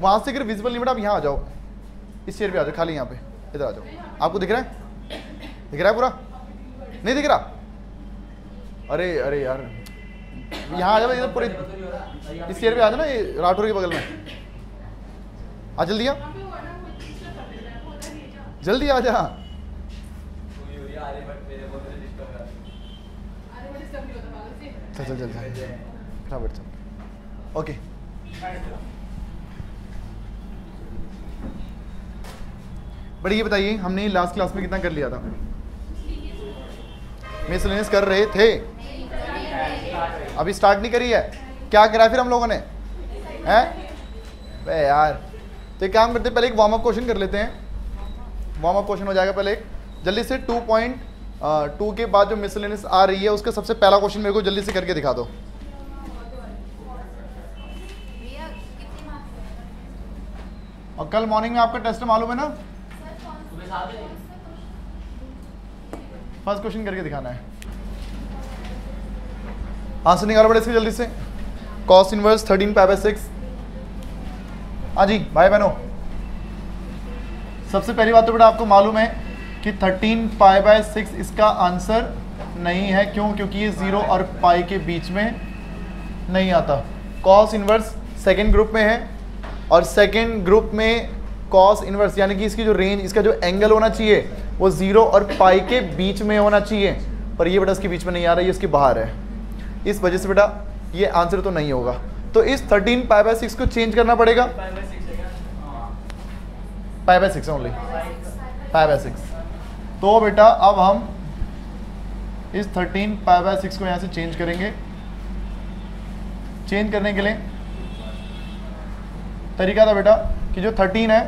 वहाँ से अगर विजिबल बेटा आप यहाँ आ जाओ। इस चेयर पे आ जाओ, खाली यहाँ पे। इधर आ जाओ। आपको दिख रहा है? दिख रहा है पूरा? नहीं दिख रहा? अरे अरे यार। यहाँ आ जाओ, इधर पूरे इस चेयर पे आ जाओ ना, ये राठौर के बगल में। आ, जल्दी आ। जल्दी आ जा। चल चल चल चल। चल। ओके। बट ये बताइए, हमने लास्ट क्लास में कितना कर लिया था? मिसलेनियस कर रहे थे। अभी स्टार्ट नहीं करी है। क्या करा फिर हम लोगों ने? हैं? यार। तो एक काम करते हैं, पहले एक वार्म अप क्वेश्चन कर लेते हैं। वार्म अप क्वेश्चन हो जाएगा पहले एक। जल्दी से टू पॉइंट टू के बाद जो मिसलेनियस आ रही है, उसका सबसे पहला क्वेश्चन मेरे को जल्दी से करके दिखा दो। और कल मॉर्निंग में आपका टेस्ट मालूम है ना? फ़र्स्ट क्वेश्चन करके दिखाना है। आंसर निकालो बड़े इसके जल्दी से। Cos inverse thirteen pi by six हाँ जी, भाई बहनों। सबसे पहली बात तो बेटा आपको मालूम है कि थर्टीन पाई बाय सिक्स इसका आंसर नहीं है। क्यों? क्योंकि ये ज़ीरो और पाई के बीच में नहीं आता। कॉस इनवर्स सेकेंड ग्रुप में है और सेकेंड ग्रुप में कॉस इनवर्स यानी कि इसकी जो रेंज इसका जो एंगल होना चाहिए वो ज़ीरो और पाई के बीच में होना चाहिए। पर ये बेटा इसके बीच में नहीं आ रहा है ये इसके बाहर है। इस वजह से बेटा ये आंसर तो नहीं होगा। तो इस थर्टीन पाई बाय सिक्स को चेंज करना पड़ेगा। Pi by six only pi by six तो बेटा अब हम इस थर्टीन पाई बाय सिक्स को यहाँ से चेंज करेंगे। चेंज करने के लिए। तरीका था बेटा। कि जो थर्टीन है,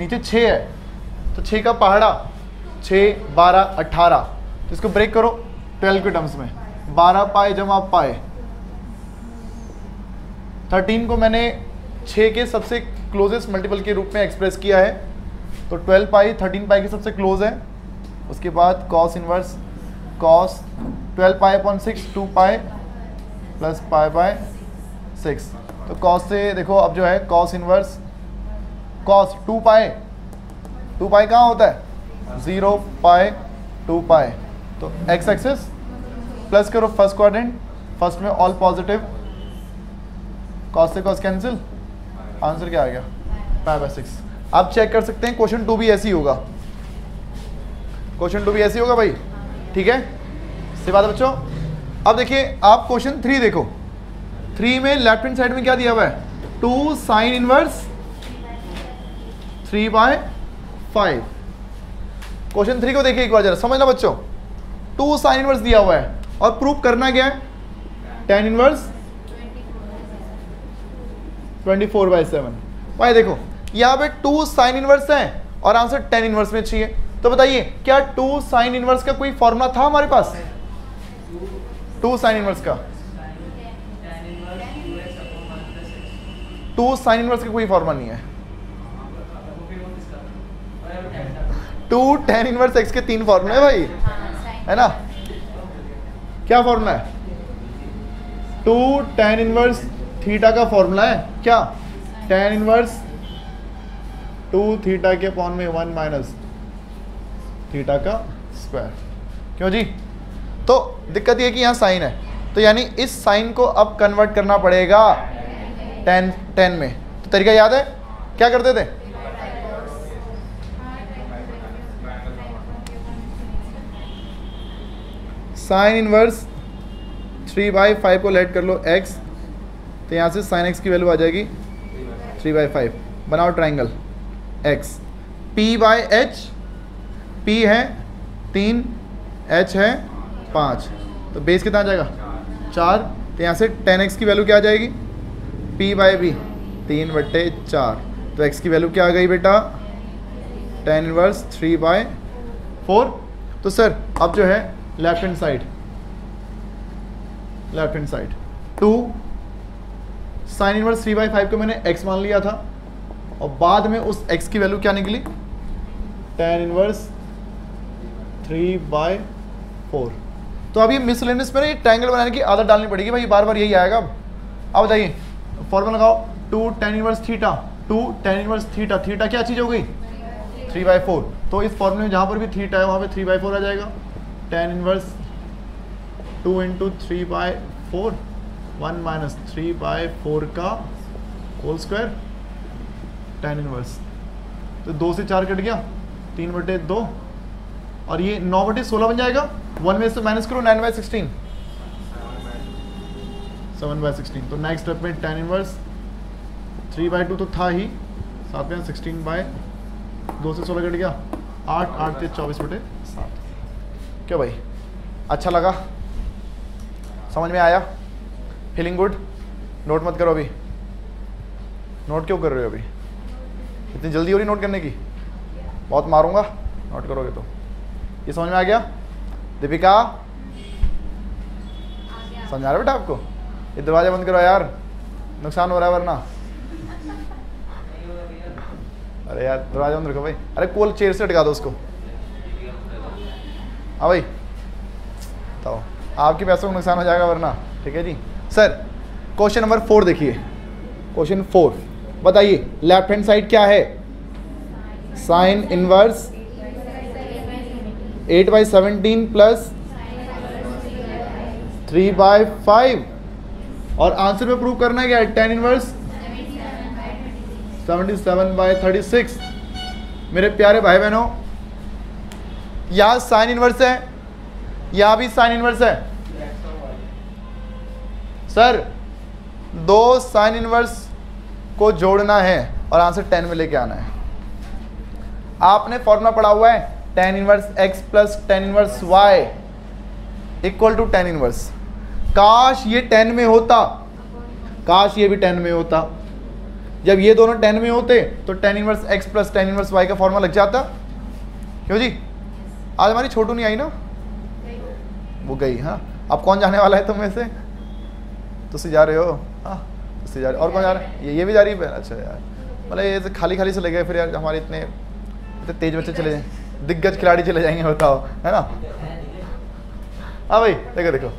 नीचे छः है तो छः का पहाड़ा छः बारह अट्ठारह तो इसको ब्रेक करो ट्वेल्व के टर्म्स में। बारह पाए जमा पाए। थर्टीन को मैंने छः के सबसे क्लोजेस्ट मल्टीपल के रूप में एक्सप्रेस किया है। तो ट्वेल्व पाई थर्टीन पाई के सबसे क्लोज है। उसके बाद cos inverse cos twelve pi upon six two pi plus pi by six तो कॉस से देखो, अब जो है cos inverse cos two pi two pi कहाँ होता है? ज़ीरो पाए टू पाए तो एक्स एक्सेस प्लस करो फ़र्स्ट क्वाड्रेंट फ़र्स्ट में ऑल पॉजिटिव कॉस से कॉस कैंसिल आंसर क्या आ गया? पाई बाय सिक्स आप चेक कर सकते हैं क्वेश्चन टू भी ऐसी होगा. क्वेश्चन टू भी ऐसी होगा भाई. ठीक है? सी बात है बच्चों. अब देखिए, आप क्वेश्चन थ्री देखो. थ्री में लेफ़्ट हैंड साइड में क्या दिया हुआ है? Two sine inverse three by five question three को देखिए एक बार जरा। समझना बच्चों? टू साइन इनवर्स दिया हुआ है। और प्रूफ करना क्या है? Tan inverse twenty four by seven भाई देखो, यहाँ पे टू साइन इनवर्स है और आंसर टेन इनवर्स में चाहिए। तो बताइए, क्या टू साइन इनवर्स का कोई फॉर्मूला था हमारे पास? टू साइन इनवर्स का। टू साइन इनवर्स का कोई फॉर्मूला नहीं है। टू, टेन इनवर्स एक्स के तीन फॉर्मूले है भाई। है ना? क्या फॉर्मूला है? टू, टेन इनवर्स थीटा का फॉर्मूला है? क्या? टेन इनवर्स टू थीटा के पॉन में वन माइनस थीटा का स्क्वायर। क्यों जी? तो दिक्कत ये कि यहाँ साइन है। तो यानी इस साइन को अब कन्वर्ट करना पड़ेगा टेन टेन में। तो तरीका याद है? क्या करते थे? Sine inverse three by five को लेट कर लो एक्स तो यहाँ से साइन एक्स की वैल्यू आ जाएगी थ्री बाई फाइव। बनाओ triangle X. P by H, P है तीन, एच है पाँच। तो बेस कितना आ जाएगा? चार। तो यहाँ से टेन एक्स की वैल्यू क्या आ जाएगी? पी बाई बी, तीन बट्टे चार। तो एक्स की वैल्यू क्या आ गई बेटा? Tan inverse three by four. तो सर, अब जो है left hand side left hand side two sine inverse three by five को मैंने एक्स मान लिया था। और बाद में उस एक्स की वैल्यू क्या निकली? Tan inverse three by four तो अब ये मिसलेनियस में ये ट्रायंगल बनाने की आदत डालनी पड़ेगी। भाई, बार बार यही आएगा अब। अब बताइए फॉर्मूला लगाओ। Two tan inverse theta two tan inverse theta theta क्या चीज़ हो गई? थ्री बाई फोर तो इस फॉर्मूले में जहाँ पर भी थीटा है, वहाँ पे थ्री बाई फोर आ जाएगा। Tan inverse two into three by four one minus three by four का होल स्क्वायर टेन इनवर्स तो दो से चार कट गया, तीन बटे दो। और ये नौ बटे सोलह बन जाएगा। वन में से माइनस करो nine by sixteen seven by sixteen तो नेक्स्ट स्टेप में tan inverse three by two तो था ही। साथ में सिक्सटीन बाय दो से सोलह कट गया। आठ आठ से चौबीस बटे क्या भाई? अच्छा लगा। समझ में आया? फीलिंग गुड नोट मत करो अभी। नोट क्यों कर रहे हो अभी? इतनी जल्दी हो रही नोट करने की? बहुत मारूँगा। नोट करोगे तो। ये समझ में आ गया? दीपिका? समझ आ रहा बेटा आपको? ये दरवाज़ा बंद करो यार। नुकसान हो रहा है वरना। अरे यार, दरवाज़ा बंद रखो भाई। अरे कोल चेयर से हटका दो उसको। हाँ भाई। तो आपके पैसों को नुकसान हो जाएगा वरना, ठीक है जी? सर क्वेश्चन नंबर फोर देखिए। क्वेश्चन फोर बताइए लेफ़्ट हैंड साइड क्या है? Sine inverse eight by seventeen plus three by five और आंसर में प्रूव करना है क्या tan inverse seventy seven by thirty six मेरे प्यारे भाई बहनों यहाँ साइन इनवर्स है यहाँ भी साइन इनवर्स है? सर दो साइन इनवर्स को जोड़ना है और आंसर टेन में लेके आना है। आपने फॉर्मूला पढ़ा हुआ है tan inverse X plus tan inverse Y equal to tan inverse काश ये टेन में होता, काश ये भी टेन में होता। जब ये दोनों टेन में होते तो tan inverse X plus tan inverse Y का फॉर्मूला लग जाता। क्यों जी? आज हमारी छोटू नहीं आई ना? वो गई हाँ। अब कौन जाने वाला है तुम में से? तुम जा रहे हो? हाँ जा रहे और कौन जा रहा है? ये ये भी जा रही है? अच्छा यार। मतलब ये खाली खाली से ले गए, फिर यार हमारे इतने इतने तेज बच्चे चले जाए। दिग्गज खिलाड़ी चले जाएँगे, बताओ, है ना? हाँ भाई, देखो देखो।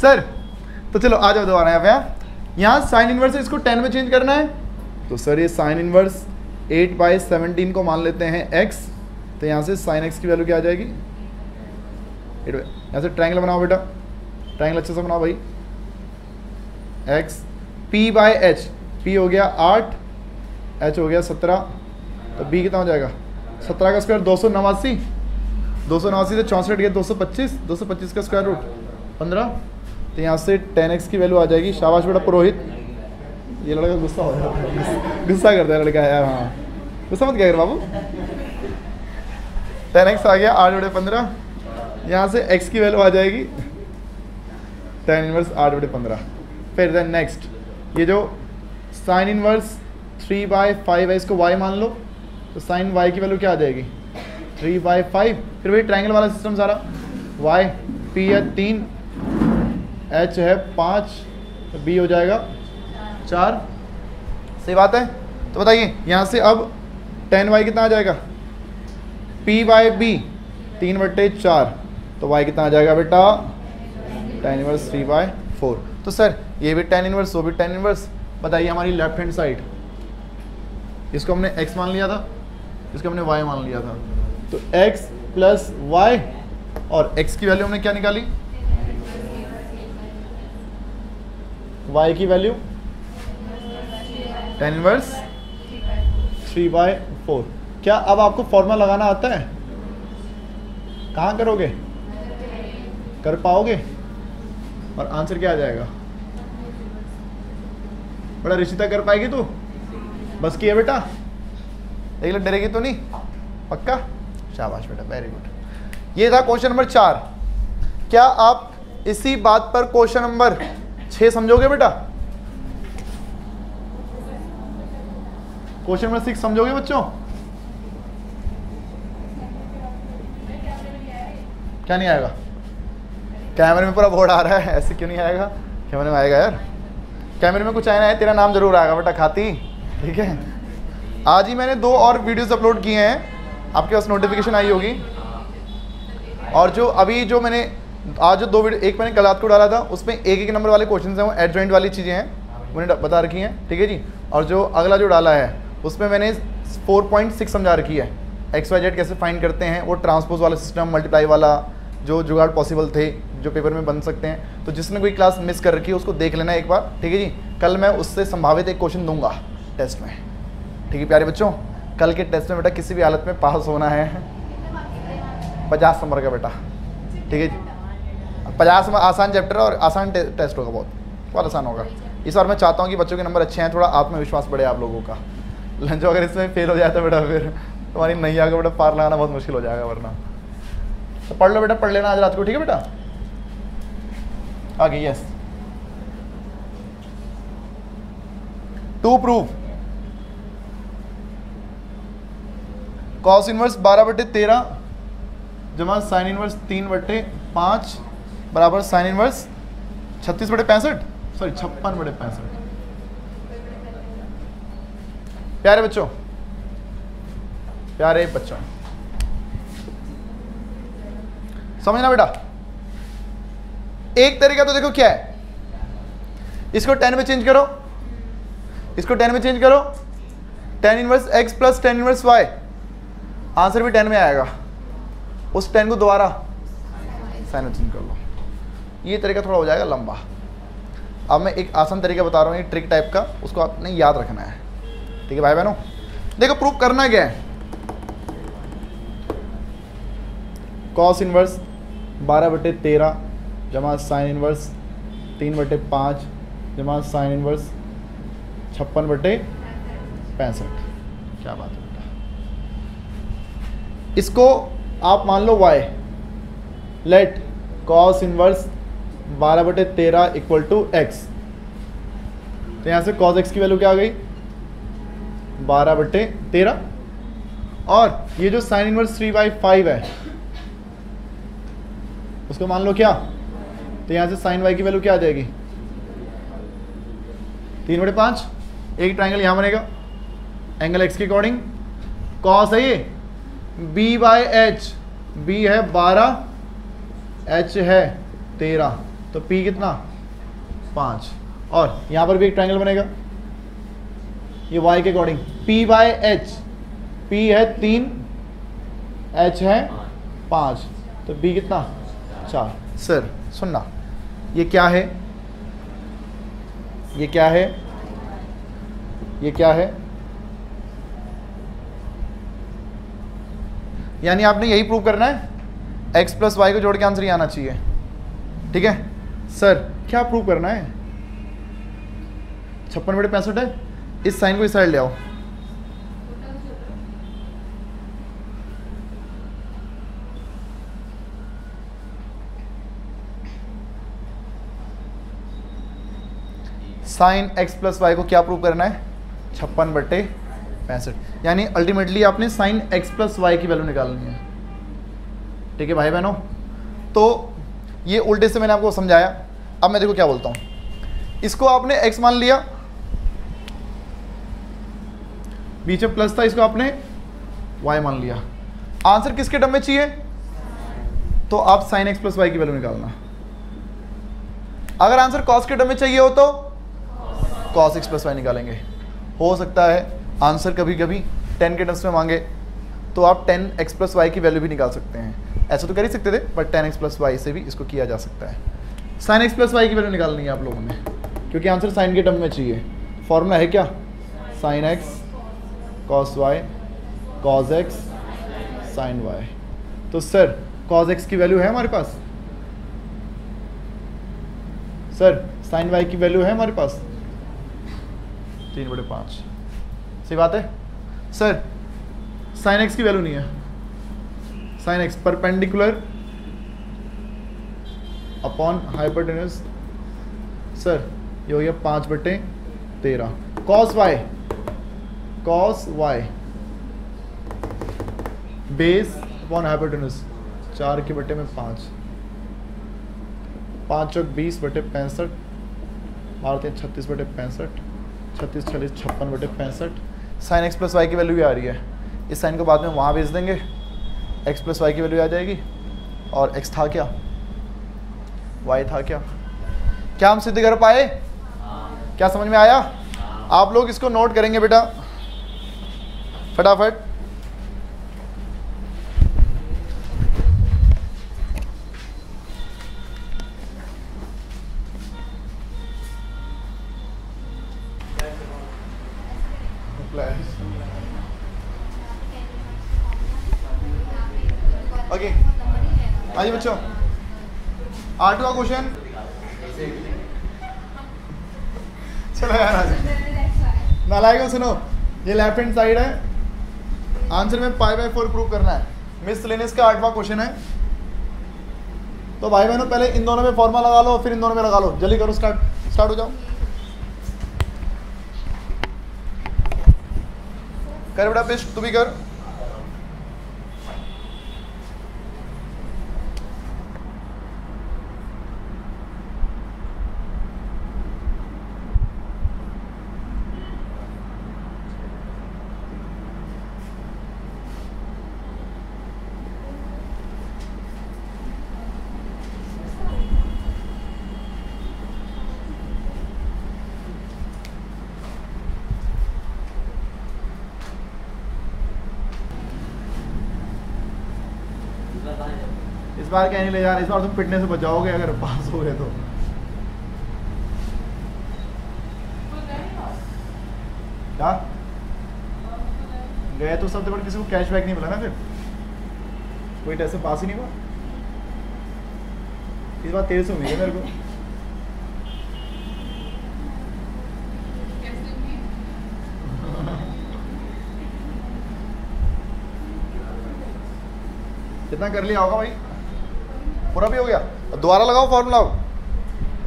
सर तो चलो आ जाओ दोबारा यहाँ पे यहाँ साइन इनवर्स इसको टेन में चेंज करना है। तो सर, ये sine inverse eight by seventeen को मान लेते हैं एक्स। तो यहाँ से साइन एक्स की वैल्यू क्या आ जाएगी? एट यहाँ से ट्रायंगल बनाओ बेटा। ट्रायंगल अच्छे से बनाओ भाई। X P by H P हो गया आठ एच हो गया सत्रह। तो बी कितना हो जाएगा? सत्रह का स्क्वायर दो सौ नवासी। दो सौ नवासी से चौंसठ गया दो सौ पच्चीस। दो सौ पच्चीस का स्क्वायर रूट पंद्रह। तो यहाँ से टेन एक्स की वैल्यू आ जाएगी। शाबाश बेटा पुरोहित। ये लड़का गुस्सा हो जाता है। गुस्सा करता है लड़का, यार हाँ। गुस्सा मत क्या कर बाबू। टेन एक्स आ गया, आठ बटे पंद्रह। यहाँ से एक्स की वैल्यू आ जाएगी। टेन इनवर्स आठ बटे पंद्रह। फिर देन नेक्स्ट ये जो sine inverse three by five है, इसको वाई मान लो। तो साइन वाई की वैल्यू क्या आ जाएगी? थ्री बाई फाइव फिर वही ट्राइंगल वाला सिस्टम सारा। वाई पी है तीन। एच है पाँच। तो बी हो जाएगा चार। सही बात है? तो बताइए, यहाँ से अब टेन वाई कितना आ जाएगा? पी बाई बी तीन बटे चार। तो वाई कितना आ जाएगा बेटा? Tan inverse three by four तो सर ये भी टेन इनवर्स वो भी टेन इनवर्स बताइए हमारी लेफ़्ट हैंड साइड इसको हमने एक्स मान लिया था। इसको हमने वाई मान लिया था। तो एक्स प्लस वाई और एक्स की वैल्यू हमने क्या निकाली? Y की value tan inverse three by four क्या अब आपको फॉर्मूला लगाना आता है? कहाँ करोगे? कर पाओगे? और आंसर क्या आ जाएगा? बड़ा रिश्ता कर पाएगी तू? बस किया बेटा। एक लोग डरेगी तो नहीं। पक्का? शाबाश बेटा वेरी गुड ये था क्वेश्चन नंबर चार। क्या आप इसी बात पर क्वेश्चन नंबर छ समझोगे बेटा? क्वेश्चन नंबर सिक्स समझोगे बच्चों? क्या नहीं आएगा? कैमरे में पूरा बोर्ड आ रहा है, ऐसे क्यों नहीं आएगा? कैमरे में आएगा यार। कैमरे में कुछ आया है तेरा नाम ज़रूर आएगा, बेटा खाती ठीक है? आज ही मैंने दो और वीडियोस अपलोड किए हैं। आपके पास नोटिफिकेशन आई होगी। और जो अभी जो मैंने, आज जो दो वीडियो एक मैंने कल रात को डाला था, उसमें एक एक नंबर वाले क्वेश्चन हैं, वो एड जॉइंट वाली चीज़ें हैं। मैंने बता रखी हैं, ठीक है जी? और जो अगला जो डाला है, उसमें मैंने 4.6 समझा रखी है। एक्स वाई जेड कैसे फाइंड करते हैं, वो ट्रांसपोज वाला सिस्टम मल्टीप्लाई वाला जो जुगाड़ पॉसिबल थे जो पेपर में बन सकते हैं। तो जिसने कोई क्लास मिस कर रखी है उसको देख लेना एक बार ठीक है जी? कल मैं उससे संभावित एक क्वेश्चन दूँगा टेस्ट में। ठीक है प्यारे बच्चों? कल के टेस्ट में बेटा किसी भी हालत में पास होना है। पचास नंबर का बेटा। ठीक है जी? पचास में आसान चैप्टर और आसान टे, टेस्ट होगा बहुत। बहुत आसान होगा। इस बार मैं चाहता हूँ कि बच्चों के नंबर अच्छे हैं थोड़ा आत्मविश्वास बढ़े आप लोगों का। लंच अगर इसमें फेल हो जाए तो बेटा फिर तुम्हारी नैया का बेटा पार लगाना बहुत मुश्किल हो जाएगा वरना। तो पढ़ लो बेटा, पढ़ लेना आज रात को, ठीक है बेटा? आगे yes to proof cos inverse बारह बटे तेरह, जमा साइन इनवर्स तीन बटे पाँच, बराबर साइन इनवर्स छत्तीस बटे पैंसठ सॉरी छप्पन बटे पैंसठ। प्यारे बच्चों प्यारे बच्चों समझना बेटा। एक तरीका तो देखो क्या है। इसको टेन में चेंज करो। इसको टेन में चेंज करो। Tan inverse x plus tan inverse y. Answer भी टेन में आएगा। उस टेन को दोबारा साइन में चेंज कर लो। ये तरीका थोड़ा हो जाएगा लंबा। अब मैं एक आसान तरीका बता रहा हूँ ये ट्रिक टाइप का। उसको आपने याद रखना है। ठीक है भाई बहनों? देखो प्रूफ करना क्या है? कॉस इनवर्स बारह बटे तेरह जमा साइन इनवर्स, तीन बटे पाँच जमा साइन इनवर्स, छप्पन बटे पैंसठ। क्या बात है बेटा। इसको आप मान लो y लेट कॉस इनवर्स बारह बटे तेरह इक्वल टू एक्स तो यहाँ से कॉस एक्स की वैल्यू क्या आ गई? बारह बटे तेरह। और ये जो sine inverse three by five है उसको मान लो क्या? तो यहाँ से साइन वाई की वैल्यू क्या आ जाएगी? तीन बटे पाँच, एक ट्राइंगल यहाँ बनेगा। एंगल एक्स के अकॉर्डिंग कॉस है ये। बी बाय एच बी है बारह एच है तेरह। तो पी कितना? पाँच। और यहाँ पर भी एक ट्राइंगल बनेगा। ये वाई के according P by H P है तीन एच है पाँच। तो बी कितना? चार सर सुनना। ये क्या है? ये क्या है? ये क्या है? यानी आपने यही प्रूव करना है? X प्लस वाई को जोड़ के आंसर ही आना चाहिए। ठीक है? सर क्या प्रूव करना है? छप्पन बटे पैंसठ है? इस साइन को इस साइड ले आओ। साइन एक्स प्लस वाई को क्या प्रूव करना है? छप्पन बटे पैंसठ। यानी अल्टीमेटली आपने साइन एक्स प्लस वाई की वैल्यू निकालनी है। ठीक है भाई बहनों? तो ये उल्टे से मैंने आपको समझाया। अब मैं देखो क्या बोलता हूँ। इसको आपने एक्स मान लिया। बीच में प्लस था, इसको आपने वाई मान लिया। आंसर किसके टर्म में चाहिए? तो आप साइन एक्स प्लस वाई की वैल्यू निकालना। अगर आंसर कॉस के टर्म में चाहिए हो तो कॉस एक्स प्लस वाई निकालेंगे। हो सकता है आंसर कभी कभी टेन के टर्म्स में मांगे तो आप टेन एक्स प्लस वाई की वैल्यू भी निकाल सकते हैं। ऐसा तो कर ही सकते थे but tan x plus y से भी इसको किया जा सकता है। साइन एक्स प्लस वाई की वैल्यू निकालनी है आप लोगों ने, क्योंकि आंसर साइन के टर्म में चाहिए। फॉर्मूला है क्या? Sine x cos y cos x sine y तो सर कॉज एक्स की वैल्यू है हमारे पास? सर साइन वाई की वैल्यू है हमारे पास? तीन बटे पाँच। सही बात है? सर साइन एक्स की वैल्यू नहीं है। Sine x perpendicular upon hypotenuse sir ये हो गया पाँच बटे तेरह। Cos y cos y base upon hypotenuse चार के बटे में पाँच। पाँच चौक बीस बटे पैंसठ, मारते हैं छत्तीस बटे पैंसठ। छत्तीस चालीस छप्पन बटे पैंसठ। साइन एक्स प्लस वाई की वैल्यू भी आ रही है। इस साइन को बाद में वहाँ भेज देंगे। एक्स प्लस वाई की वैल्यू आ जाएगी। और एक्स था क्या? वाई था क्या? क्या हम सिद्ध कर पाए? क्या समझ में आया? आप लोग इसको नोट करेंगे बेटा। फटाफट। आठवां क्वेश्चन चलो यार नालायकों सुनो। ये लेफ़्ट हैंड साइड है। आंसर में फाइव बाई फोर प्रूव करना है। मिस लेनेस का आठवां क्वेश्चन है। तो भाई बहनों, पहले इन दोनों में फॉर्मा लगा लो, फिर इन दोनों में लगा लो। जल्दी करो स्टार्ट स्टार्ट हो जाओ। कर बेटा बेस्ट तू भी कर इस बार क्या नहीं ले जा रहे इस बार तुम पिटने से बचाओगे अगर पास हो गए तो. क्या? गए तो सब बट किसी को कैशबैक नहीं मिला ना फिर? कोई टेस्ट पास ही नहीं हुआ? इस बार तेरे से उम्मीद है मेरे को? कितना कर लिया होगा भाई? पूरा भी हो गया। दोबारा लगाओ फॉर्मूला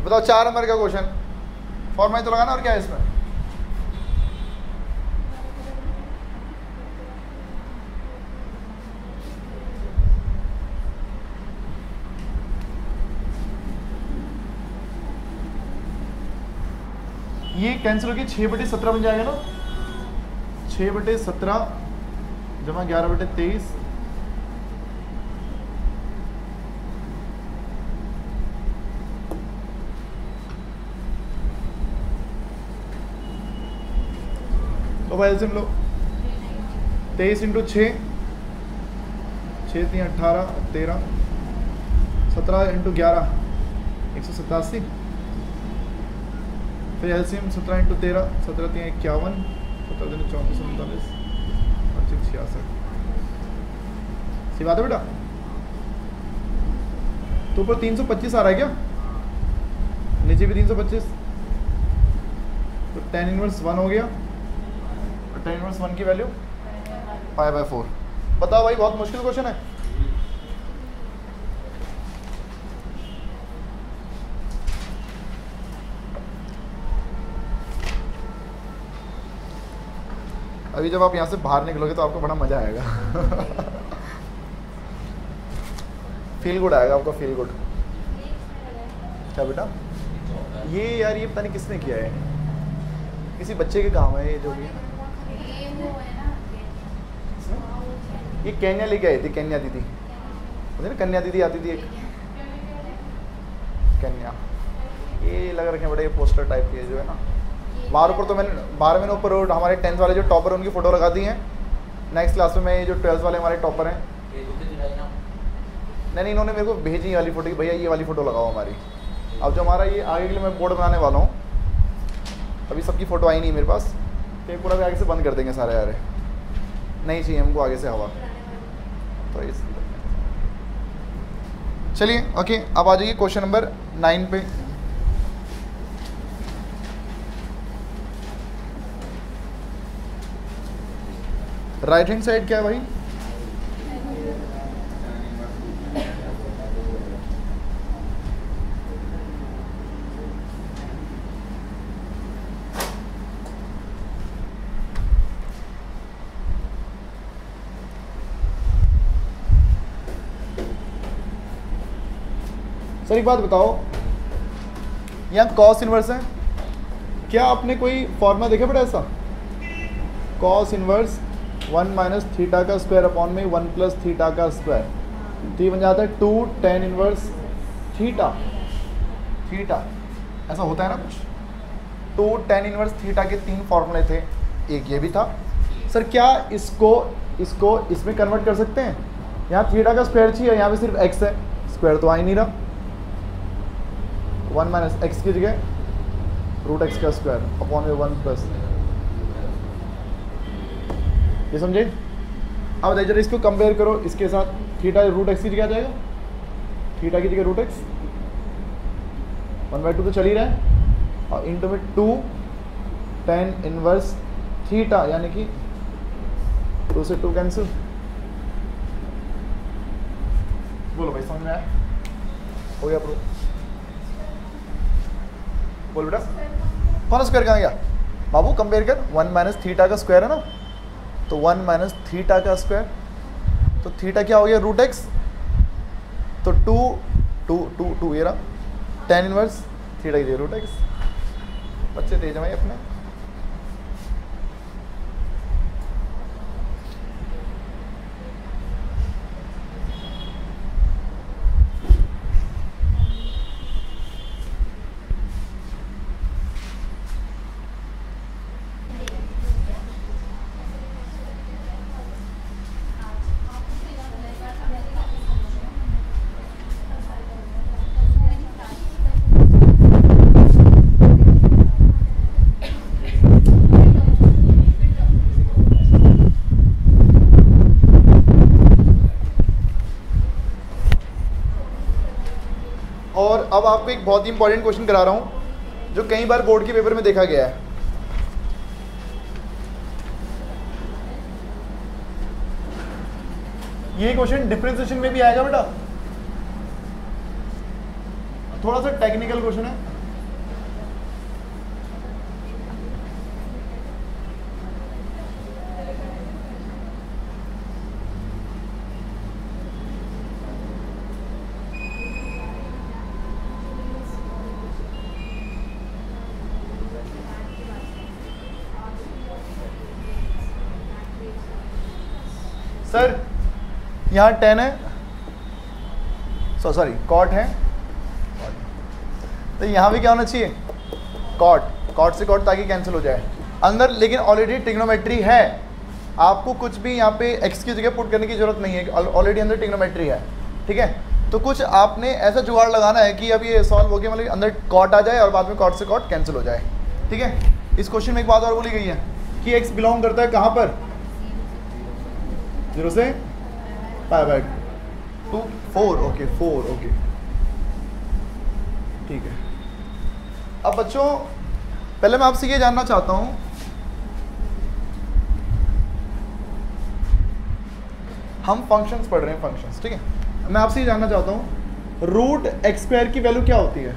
बताओ चार नंबर का क्वेश्चन फॉर्मूला तो लगाना और क्या है इसमें? ये कैंसिल होगी छः बटे सत्रह बन जाएगा ना। छः बटे सत्रह जमा ग्यारह बटे तेईस। तो भाई एल्सियम लो। तेईस इंटू छः। छः तीन अट्ठारह तेरह। सत्रह इंटू ग्यारह। एक सौ सतासी। फिर एल्सियम सत्रह इंटू तेरह। सत्रह तीन इक्यावन। सत्रह दिन चौंतीस उनतालीस। पच्चीस, छियासठ। सी बात है बेटा? तो ऊपर तीन सौ पच्चीस आ रहा है क्या? नीचे भी तीन सौ पच्चीस। तो टेन इनवर्स वन हो गया। टेन इनवर्स वन की वैल्यू फाइव बाई फोर बताओ भाई, बहुत मुश्किल क्वेश्चन है। अभी जब आप यहाँ से बाहर निकलोगे तो आपको बड़ा मज़ा आएगा। फील गुड आएगा आपको फील गुड क्या बेटा? ये यार, ये पता नहीं किसने किया है? किसी बच्चे के काम है ये जो भी है। ये केन्या लेके आई थी, केन्या दीदी। ना, कन्या दीदी आती थी एक। कन्या। ये लग रखे हैं बड़े पोस्टर टाइप के जो है ना। बाहर ऊपर तो मैंने, बारहवीं में ऊपर हमारे टेंथ वाले जो टॉपर उनकी फ़ोटो लगा दी है। नेक्स्ट क्लास में ये जो ट्वेल्थ वाले हमारे टॉपर हैं। नहीं नहीं, इन्होंने मेरे को भेजी वाली फ़ोटो भैया ये वाली फ़ोटो लगाओ हमारी। अब जो हमारा ये आगे के लिए मैं बोर्ड बनाने वाला हूँ। अभी सबकी फ़ोटो आई नहीं मेरे पास। ये पूरा भी आगे से बंद कर देंगे सारे यारे नहीं चाहिए हमको आगे से हवा। तो इस चलिए, ओके, अब आ जाइए क्वेश्चन नंबर नाइन पे। राइट हैंड साइड क्या है भाई सर एक बात बताओ। यहाँ कॉस इनवर्स है। क्या आपने कोई फॉर्मूला देखा बेटा ऐसा? Cos inverse one minus theta का स्क्वायर अपॉन में वन प्लस थीटा का स्क्वायर तो ये बन जाता है two tan inverse theta theta ऐसा होता है ना कुछ? टू टेन इनवर्स थीटा के तीन फॉर्मूले थे। एक ये भी था। सर क्या इसको इसको इसमें कन्वर्ट कर सकते हैं? यहाँ थीटा का स्क्वायर चाहिए, यहाँ पे सिर्फ़ एक्स है। स्क्वायर तो आ ही नहीं रहा। वन माइनस एक्स की जगह रूट एक्स का स्क्वायर अपॉन में वन प्लस ये समझे? अब देखिए जरा इसको कंपेयर करो, इसके साथ थीटा रूट एक्स की जगह आ जाएगा। थीटा की जगह root x one by two तो चल ही रहा है। और इंटू में टू टेन इनवर्स थीटा यानी कि टू से टू कैंसिल बोलो भाई, समझ में आया? हो गया प्रूफ बोल बेटा। कौन स्क्वायर कहाँ गया? बाबू कंपेयर कर। वन माइनस थीटा का स्क्वायर है ना? तो वन माइनस थीटा का स्क्वायर तो थीटा क्या हो गया? रूट एक्स तो टू टू टू टू ये रहा। टेन इनवर्स थीटा की रूट एक्स बच्चे हैं भाई अपने और अब आपको एक बहुत ही इंपॉर्टेंट क्वेश्चन करा रहा हूँ, जो कई बार बोर्ड के पेपर में देखा गया है। ये क्वेश्चन डिफ्रेंसिएशन में भी आएगा बेटा? थोड़ा सा टेक्निकल क्वेश्चन है। यहाँ टेन है। सो सॉरी कॉट है। तो यहाँ भी क्या होना चाहिए? कॉट कॉट से कॉट ताकि कैंसिल हो जाए। अंदर, लेकिन ऑलरेडी टिग्नोमेट्री है। आपको कुछ भी यहाँ पे एक्स की जगह पुट करने की ज़रूरत नहीं है। ऑलरेडी अंदर टिग्नोमेट्री है। ठीक है? तो कुछ आपने ऐसा जुगाड़ लगाना है कि अब ये सॉल्व हो गया मतलब अंदर कॉट आ जाए और बाद में कॉट से कॉट कैंसिल हो जाए। ठीक है? इस क्वेश्चन में एक बात और बोली गई है कि एक्स बिलोंग करता है कहाँ पर? ज़ीरो से? By two four okay four okay ठीक है। अब बच्चों, पहले मैं आपसे ये जानना चाहता हूँ, हम फ़ंक्शंस पढ़ रहे हैं फ़ंक्शंस ठीक है? मैं आपसे ये जानना चाहता हूँ रूट एक्स स्क्वायर की वैल्यू क्या होती है?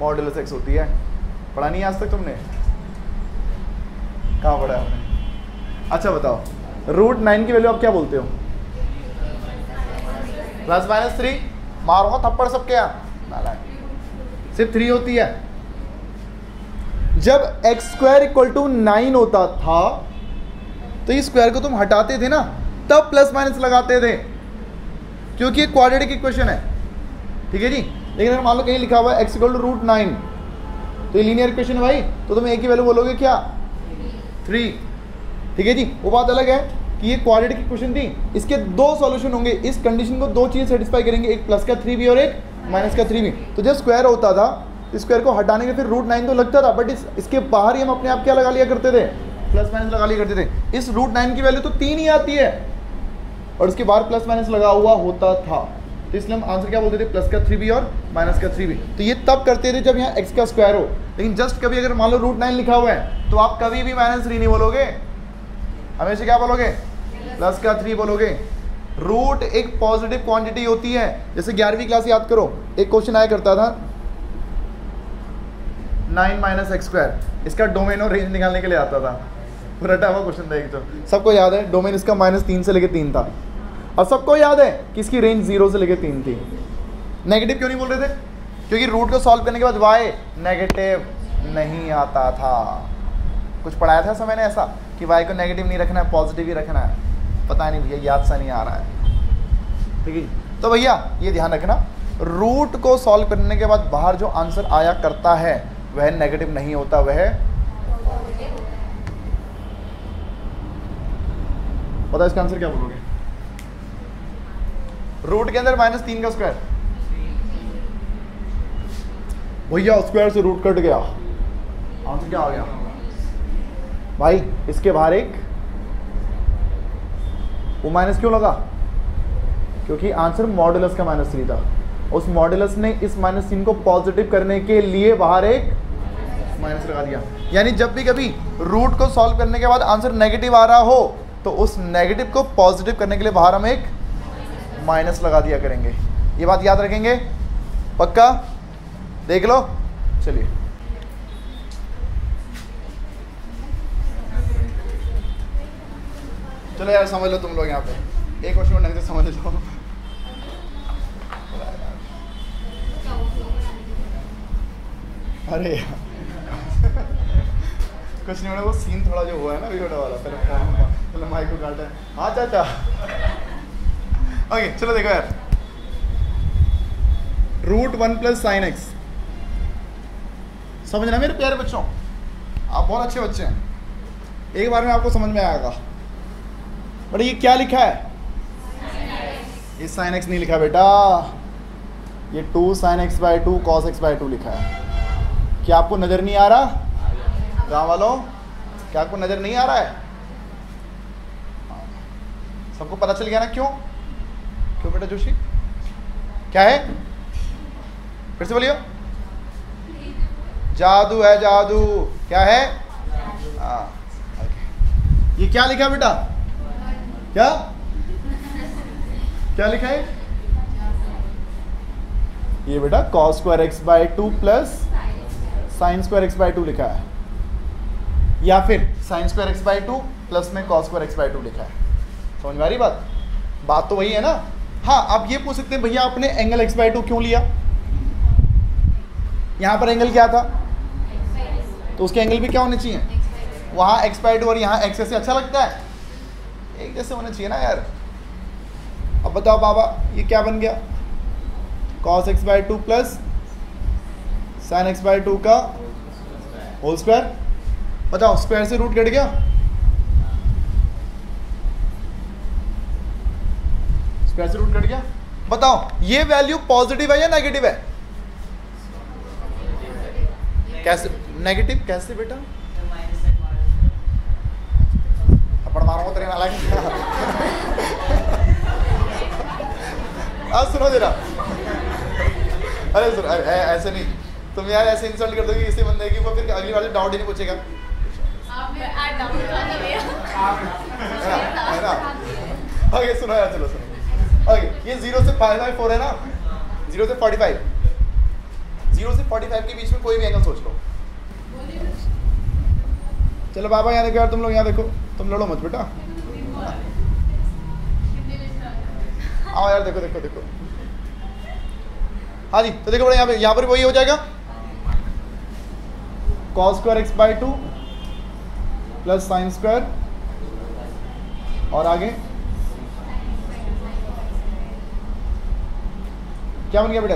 मॉडुलस एक्स होती है। पढ़ा नहीं आज तक तुमने? कहाँ पढ़ा है अच्छा बताओ रूट नाइन की वैल्यू आप क्या बोलते हो? प्लस माइनस थ्री मारूँगा थप्पड़ सबके यहाँ। सिर्फ़ थ्री होती है। जब x square equal to nine होता था तो इस स्क्वायर को तुम हटाते थे ना, तब प्लस माइनस लगाते थे। क्योंकि क्वाड्रेटिक इक्वेशन है। ठीक है जी? लेकिन अगर मान लो कहीं लिखा हुआ है x equal to root nine तो ये लीनियर इक्वेशन है भाई। तो तुम एक ही वैल्यू बोलोगे क्या? थ्री ठीक है जी? वो बात अलग है कि ये क्वाड्रेटिक इक्वेशन थी। इसके दो सॉल्यूशन होंगे। इस कंडीशन को दो चीज़ सेटिस्फाई करेंगे। एक प्लस का थ्री भी और एक माइनस का थ्री भी। तो जब स्क्वायर होता था स्क्वायर को हटाने के फिर रूट नाइन तो लगता था बट इस, इसके बाहर ही हम अपने आप क्या लगा लिया करते थे? प्लस माइनस लगा लिया करते थे। इस रूट नाइन की वैल्यू तो तीन ही आती है। और उसके बाहर प्लस माइनस लगा हुआ होता था। तो इसलिए हम आंसर क्या बोलते थे? प्लस का थ्री भी और माइनस का थ्री भी तो ये तब करते थे जब यहाँ एक्स का स्क्वायर हो। लेकिन जस्ट कभी अगर मान लो रूट नाइन लिखा हुआ है तो आप कभी भी माइनस थ्री नहीं बोलोगे। हमेशा क्या बोलोगे? प्लस का थ्री बोलोगे। रूट एक पॉजिटिव क्वांटिटी होती है। जैसे ग्यारहवीं क्लास याद करो, एक क्वेश्चन आया करता था। नाइन माइनस एक्स स्क्वायर इसका डोमेन और रेंज निकालने के लिए आता था। रटा हुआ क्वेश्चन था एक तो। सबको याद है डोमेन इसका माइनस तीन से लेकर तीन था। और सबको याद है कि इसकी रेंज ज़ीरो से लेके तीन थी। नेगेटिव क्यों नहीं बोल रहे थे? क्योंकि रूट को सॉल्व करने के बाद वाई नेगेटिव नहीं आता था। कुछ पढ़ाया था समय ने ऐसा कि वाई को नेगेटिव नहीं रखना है पॉजिटिव ही रखना है। पता नहीं भैया, याद सा नहीं आ रहा है। ठीक है? तो भैया, ये ध्यान रखना रूट को सॉल्व करने के बाद बाहर जो आंसर आया करता है, वह नेगेटिव नहीं होता, वह पता इसका आंसर क्या बोलोगे? रूट के अंदर माइनस तीन का स्क्वायर भैया स्क्वायर से रूट कट गया। आंसर क्या आ गया? भाई, इसके बाहर एक वो माइनस क्यों लगा? क्योंकि आंसर मॉडुलस का माइनस थ्री था। उस मॉडुलस ने इस माइनस तीन को पॉजिटिव करने के लिए बाहर एक माइनस लगा दिया। यानी जब भी कभी रूट को सॉल्व करने के बाद आंसर नेगेटिव आ रहा हो तो उस नेगेटिव को पॉजिटिव करने के लिए बाहर हम एक माइनस लगा दिया करेंगे। ये बात याद रखेंगे? पक्का? देख लो। चलिए। चलो यार, समझ लो तुम लोग यहाँ पे। एक क्वेश्चन ढंग से समझ लो। अरे कुछ नहीं वो सीन थोड़ा जो हुआ है ना वीडियो वाला, पहले पहले माइक को काटा हाँ चाचा। ओके चलो देखो यार. Root one plus sine x समझना मेरे प्यारे बच्चों? आप बहुत अच्छे बच्चे हैं. एक बार में आपको समझ में आएगा. बट ये क्या लिखा है? ये साइन एक्स नहीं लिखा बेटा. ये two sine x by two cos x by two लिखा है. क्या आपको नज़र नहीं आ रहा? गाँव वालों, क्या आपको नज़र नहीं आ रहा है. सबको पता चल गया ना क्यों? क्यों बेटा जोशी? क्या है? फिर से बोलियो। जादू है जादू। क्या है? आ, ये क्या लिखा बेटा? क्या? क्या लिखा है? ये बेटा cos square x by two plus sine square x by two लिखा है। या फिर sine square x by two plus में cos square x by two लिखा है। समझ में आ रही बात? बात तो वही है ना। हाँ आप ये पूछ सकते हैं, भैया, आपने एंगल एक्स बाय टू क्यों लिया? यहाँ पर एंगल क्या था? तो उसके एंगल भी क्या होने चाहिए? वहाँ एक्स बाय टू और यहाँ एक्स से अच्छा लगता है? एक जैसे होना चाहिए ना यार। अब बताओ बाबा, ये क्या बन गया? Cos x by two plus sine x by two का होल स्क्वायर बताओ स्क्वायर से रूट कट गया? स्क्वायर से रूट कट गया? बताओ ये वैल्यू पॉजिटिव है या नेगेटिव है? कैसे नेगेटिव कैसे बेटा? थप्पड़ मारूँगा तेरे नाला। आज सुनो जरा। अरे सुनो अरे ऐसे नहीं। तुम यार ऐसे इंसल्ट कर दोगे किसी बंदे की वो फिर अगली बार से डाउट ही नहीं पूछेगा। है ना? ओके सुनो यार चलो सुनो। ओके ये ज़ीरो से फाइव बाई फोर है ना? ज़ीरो से फोर्टी फाइव ज़ीरो से फोर्टी फाइव के बीच में कोई भी एंगल सोच लो। चलो बाबा, यहाँ देखो तुम लोग यहाँ देखो। तुम लड़ो मत बेटा। आओ यार, देखो देखो देखो। हाँ जी तो देखो बेटा, यहाँ पे, यहाँ पर वही हो जाएगा। Cos square x by two plus sine square और आगे? क्या बन गया बेटा?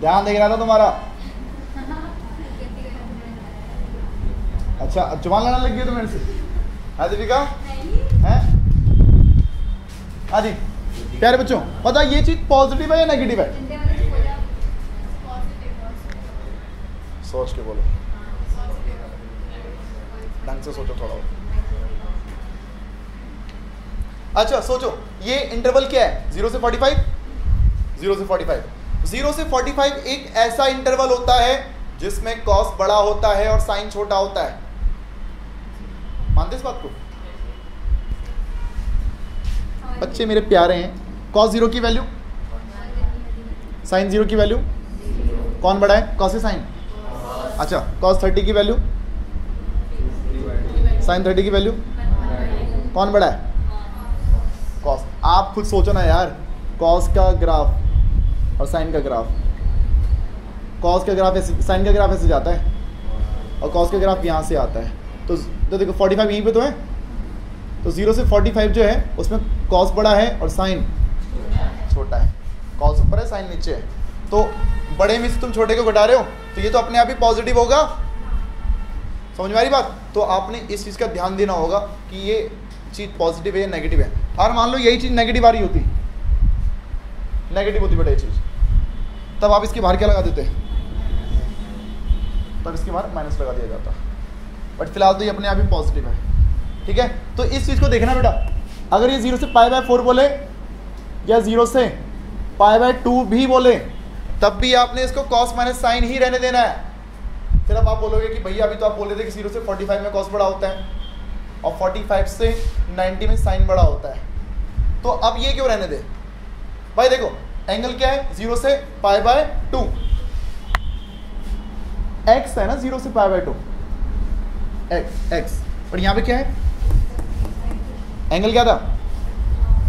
ध्यान देख रहा था तुम्हारा। अच्छा ज़ुबान लड़ने लग गई तो मेरे से। हाँ दीपिका? हैं? हाँ प्यारे बच्चों, पता ये चीज़ पॉजिटिव है या नेगेटिव है? सोच के बोलो। ढंग से सोचो थोड़ा अच्छा सोचो, ये इंटरवल क्या है? ज़ीरो से फोर्टी फाइव ज़ीरो से फोर्टी फाइव ज़ीरो से फोर्टी फाइव एक ऐसा इंटरवल होता है जिसमें कॉस बड़ा होता है और साइन छोटा होता है। मानते इस बात को? बच्चे मेरे प्यारे हैं। कॉस ज़ीरो की वैल्यू साइन ज़ीरो की वैल्यू कौन बड़ा है? कॉस साइन अच्छा कॉस थर्टी की वैल्यू साइन थर्टी की वैल्यू कौन बड़ा है? कॉस आप खुद सोचो ना यार। कॉस का ग्राफ और साइन का ग्राफ कॉस का ग्राफ ऐसे साइन का ग्राफ ऐसे जाता है और कॉस का ग्राफ यहाँ से आता है। तो तो देखो 45 यहीं पे तो है। तो ज़ीरो से 45 जो है, उसमें कॉस बड़ा है और साइन छोटा है। कॉस ऊपर है साइन नीचे है। तो बड़े में से तुम छोटे को घटा रहे हो तो ये तो अपने आप ही पॉजिटिव होगा। समझ में आ रही बात? तो आपने इस चीज़ का ध्यान देना होगा कि ये चीज़ पॉजिटिव है या नेगेटिव है। और मान लो यही चीज़ नेगेटिव आ रही होती। नेगेटिव होती बेटा ये चीज़। तब आप इसके बाहर क्या लगा देते? तब इसके बाहर माइनस लगा दिया जाता। बट फ़िलहाल तो ये अपने आप ही पॉजिटिव है। ठीक है? तो इस चीज़ को देखना बेटा। अगर ये ज़ीरो से पाई बाय फोर बोले, या ज़ीरो से पाई बाय टू भी बोले, तब भी आपने इसको कॉस माइनस साइन ही रहने देना है। फिर अब आप बोलोगे कि भैया, अभी तो आप बोल रहे थे कि ज़ीरो से 45 में कॉस बड़ा होता है और 45 से 90 में साइन बड़ा होता है। तो अब ये क्यों रहने दे? भाई देखो एंगल क्या है? ज़ीरो से पाई बाय टू एक्स है ना ज़ीरो से pi by two x x पर यहाँ पे क्या है? एंगल क्या था?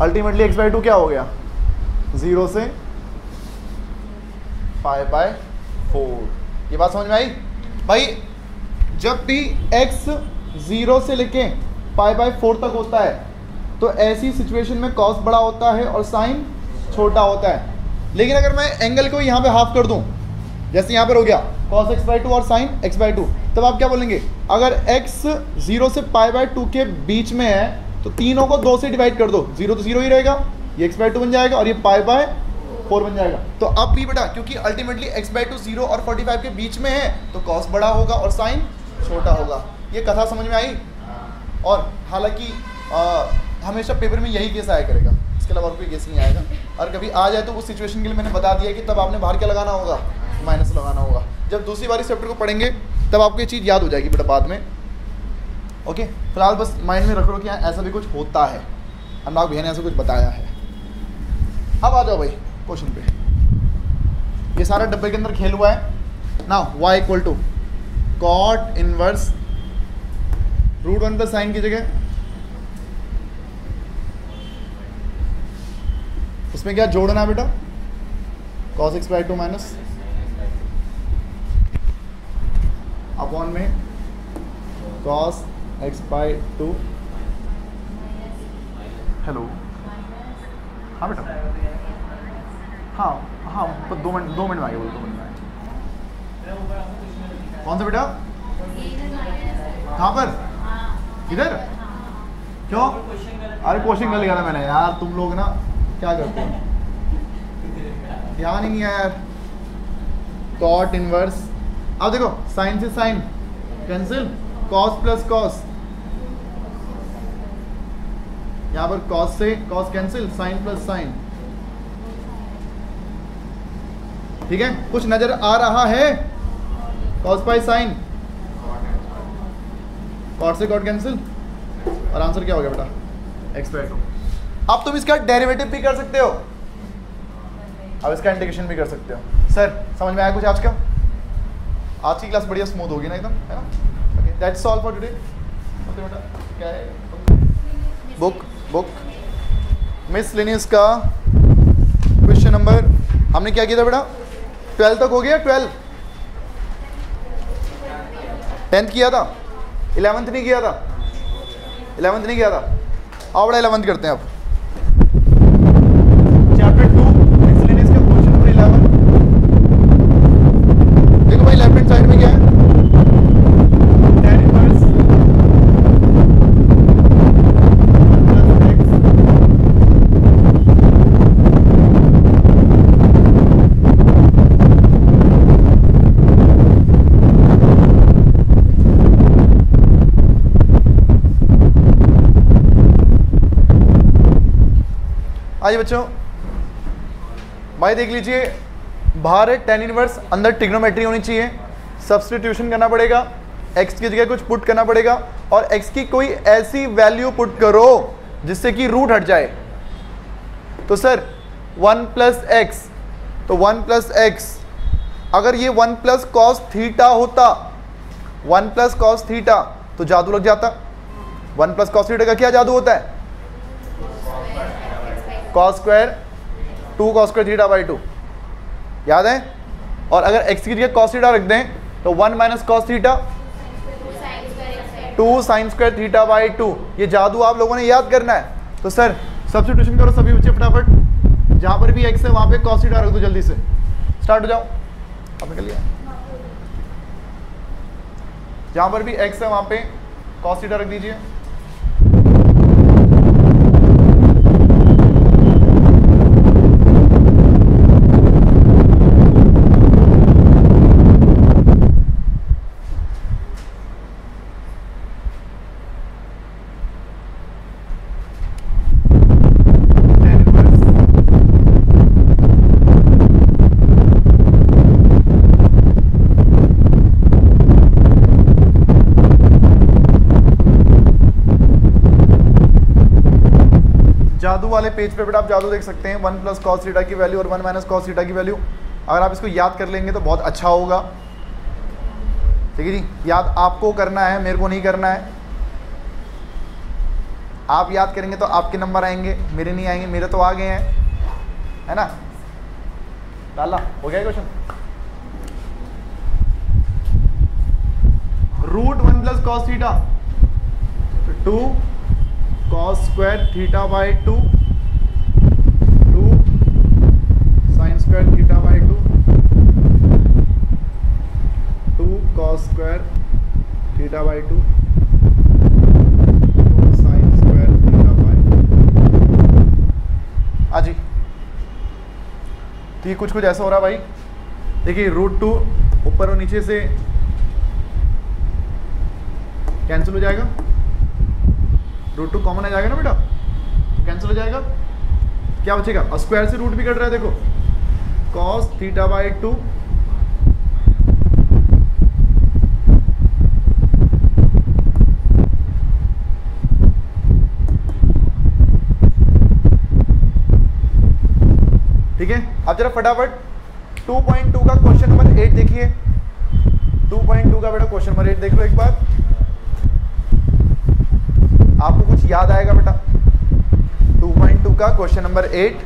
अल्टीमेटली एक्स बाय टू क्या हो गया? ज़ीरो से पाई बाय फोर ये बात समझ में आई? भाई, जब भी x ज़ीरो से लेके पाई बाय फोर तक होता है तो ऐसी सिचुएशन में कॉस बड़ा होता है और साइन छोटा होता है। लेकिन अगर मैं एंगल को यहाँ पे हाफ़ कर दूँ, जैसे यहाँ पर हो गया कॉस एक्स बाई टू और साइन एक्स बाई टू तब आप क्या बोलेंगे? अगर x ज़ीरो से पाई बाय टू के बीच में है तो तीनों को दो से डिवाइड कर दो। ज़ीरो तो ज़ीरो ही रहेगा, ये एक्स बाई टू बन जाएगा और ये पाई बाय फोर बन जाएगा। तो अब भी बेटा, क्योंकि ultimately x by two zero और फोर्टी फाइव के बीच में है तो कॉस बड़ा होगा और साइन छोटा होगा। ये कथा समझ में आई? और हालाँकि हमेशा पेपर में यही केस आया करेगा। इसके अलावा और कोई केस नहीं आएगा। और कभी आ जाए तो उस सिचुएशन के लिए मैंने बता दिया कि तब आपने बाहर क्या लगाना होगा? माइनस लगाना होगा। जब दूसरी बार इस चैप्टर को पढ़ेंगे, तब आपको ये चीज़ याद हो जाएगी बेटा बाद में। ओके फ़िलहाल बस माइंड में रख लो कि हाँ ऐसा भी कुछ होता है। अनुराग भैया ने ऐसा कुछ बताया है। अब आ जाओ भाई। क्वेश्चन पे। ये सारा डब्बे के अंदर खेल हुआ है। ना y equal to cot inverse root one plus sine की जगह। उसमें क्या जोड़ना बेटा? Cos x by two minus upon में cos x by two hello हाँ बेटा। हाँ हाँ दो मिनट दो मिनट में आगे बोलो, दो मिनट में कौन सा बेटा? कहाँ पर? इधर? क्यों? अरे क्वेश्चन कर लिया था मैंने, यार, तुम लोग ना क्या करते हो? ध्यान ही नहीं यार? कॉट इनवर्स अब देखो साइन से sine cancel cos plus cos यहाँ पर कॉस से cos cancel sine plus sine ठीक है? कुछ नज़र आ रहा है। कॉस पाई साइन कॉट से कॉट कैंसिल और आंसर क्या हो गया बेटा? एक्स बाई टू अब तुम इसका डेरिवेटिव भी कर सकते हो। अब इसका इंटीग्रेशन भी कर सकते हो। सर समझ में आया कुछ आज का? आज की क्लास बढ़िया स्मूथ होगी ना एकदम है ना? Okay that's all for today okay बेटा क्या है? बुक बुक मिस लिनियस का क्वेश्चन नंबर हमने क्या किया था बेटा? ट्वेल्थ तक हो गया, ट्वेल्व। टेंथ किया था। इलेवंथ नहीं किया था। इलेवंथ नहीं किया था। आओ बड़ा इलेवंथ करते हैं अब। आइए बच्चों। भाई देख लीजिए, बाहर है टेन इनवर्स अंदर टिग्नोमेट्री होनी चाहिए। सब्सटीट्यूशन करना पड़ेगा एक्स की जगह कुछ पुट करना पड़ेगा और एक्स की कोई ऐसी वैल्यू पुट करो जिससे कि रूट हट जाए। तो सर वन प्लस एक्स तो वन प्लस एक्स अगर ये वन प्लस कॉस थीटा होता वन प्लस कॉस थीटा तो जादू लग जाता। वन प्लस कॉस थीटा का क्या जादू होता है? Cos square two cos square theta by two याद है? और अगर एक्स की जगह कॉस थीटा रख दें तो one minus cos theta two sine square theta by two ये जादू आप लोगों ने याद करना है। तो सर सब्सिट्यूशन करो सभी बच्चे फटाफट। जहाँ पर भी एक्स है, वहाँ पे कॉस थीटा रख दो जल्दी से। स्टार्ट हो जाओ। अब निकल जहाँ पर भी एक्स है, वहाँ पे कॉस थीटा रख दीजिए। जादू वाले पेज पे बेटा आप जादू देख सकते हैं। वन प्लस कॉस थीटा की वैल्यू और वन माइनस कॉस थीटा की वैल्यू। अगर आप इसको याद कर लेंगे तो बहुत अच्छा होगा। ठीक है जी? याद आपको करना है, मेरे को नहीं करना है। आप याद करेंगे तो आपके नंबर आएँगे, मेरे नहीं आएँगे, मेरे तो आ गए हैं। है ना? डाला, हो गया question root one plus cos theta two cos square theta by two two sine square theta by two two cos square theta by two sine square theta by आज तो कुछ कुछ ऐसा हो रहा भाई। देखिए रूट टू ऊपर और नीचे से कैंसिल हो जाएगा। रूट टू कॉमन आ जाएगा ना बेटा? तो कैंसिल हो जाएगा। क्या बचेगा? स्क्वायर से रूट भी कट रहा है, देखो। कॉस थीटा बाई टू ठीक है? अब जरा फटाफट 2.2 का क्वेश्चन नंबर एट देखिए। 2.2 का बेटा क्वेश्चन नंबर एट देख लो एक बार। आपको कुछ याद आएगा बेटा? 2.2 का क्वेश्चन नंबर एट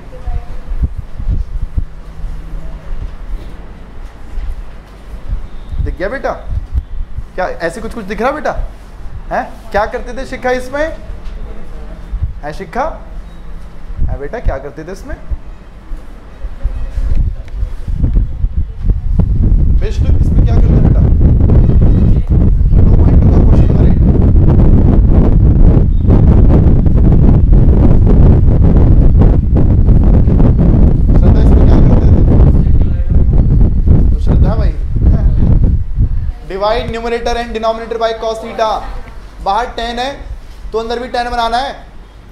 दिख गया बेटा? क्या ऐसे कुछ कुछ दिख रहा बेटा? है? क्या करते थे शिक्षा इसमें? है शिक्षा है बेटा, क्या करते थे इसमें? विष्णु, इसमें क्या करते बेटा 2.2 का क्वेश्चन नंबर एट श्रद्धा इसमें क्या करते थे तो श्रद्धा भाई divide numerator and denominator by cos theta बाहर टेन है तो अंदर भी टेन बनाना है।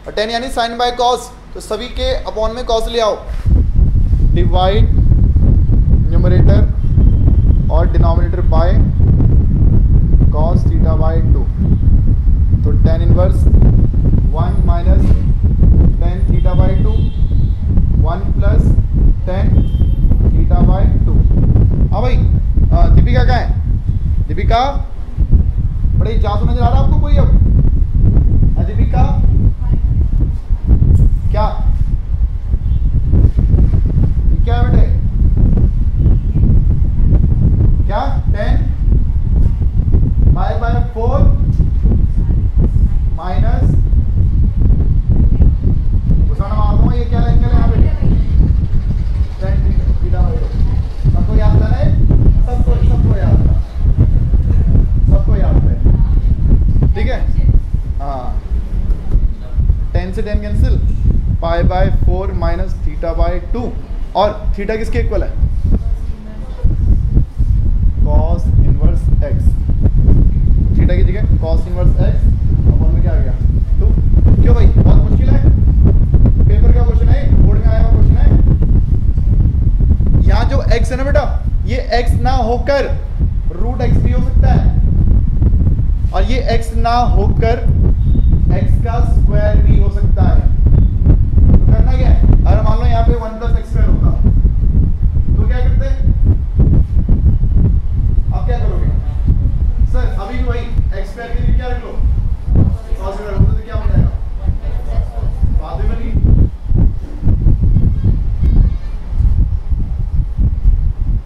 और टेन यानी साइन बाय cos तो सभी के अपॉन में cos ले आओ। डिवाइड न्यूमरेटर और denominator by cos theta by two तो tan inverse one minus tan theta by two one plus tan theta by two हाँ भाई दीपिका कहाँ है? दीपिका, बड़े जादू नज़र आ रहा आपको कोई अब? दीपिका? क्या? क्या बेटे? क्या? Tan? Five by four? Minus घुसाना मारता हूँ ये क्या एंगल है यहाँ पे टेन थीटा बाय टू। सबको याद था ना ये? सबको सबको याद था सबको याद है ठीक है हाँ टेन से tan cancel pi by four minus theta by two और थीटा किसके इक्वल है? Cos inverse x. थीटा की जगह cos इनवर्स x अपन में क्या आ गया? टू क्यों भाई? बहुत मुश्किल है। पेपर का क्वेश्चन है बोर्ड में आया हुआ क्वेश्चन है। यहाँ जो x है ना बेटा, ये एक्स ना होकर रूट एक्स भी हो सकता है। और ये एक्स ना होकर एक्स का स्क्वायर भी हो सकता है। तो गया है। अगर मान लो यहाँ पे वन प्लस एक्स होगा तो क्या करते? अब क्या करोगे सर अभी भी वही एक्स स्क्वायर के लिए क्या रख लो cos स्क्वायर रख दो तो क्या हो जाएगा बाद में नहीं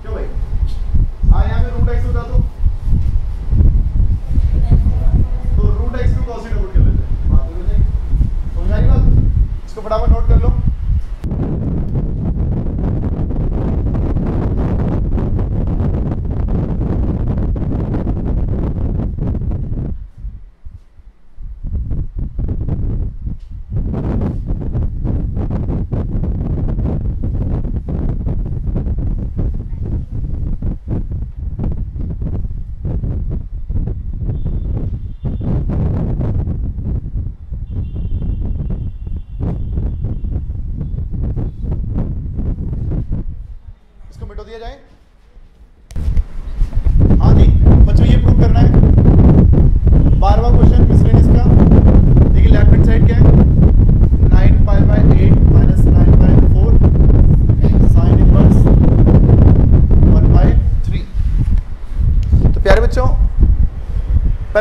क्यों भाई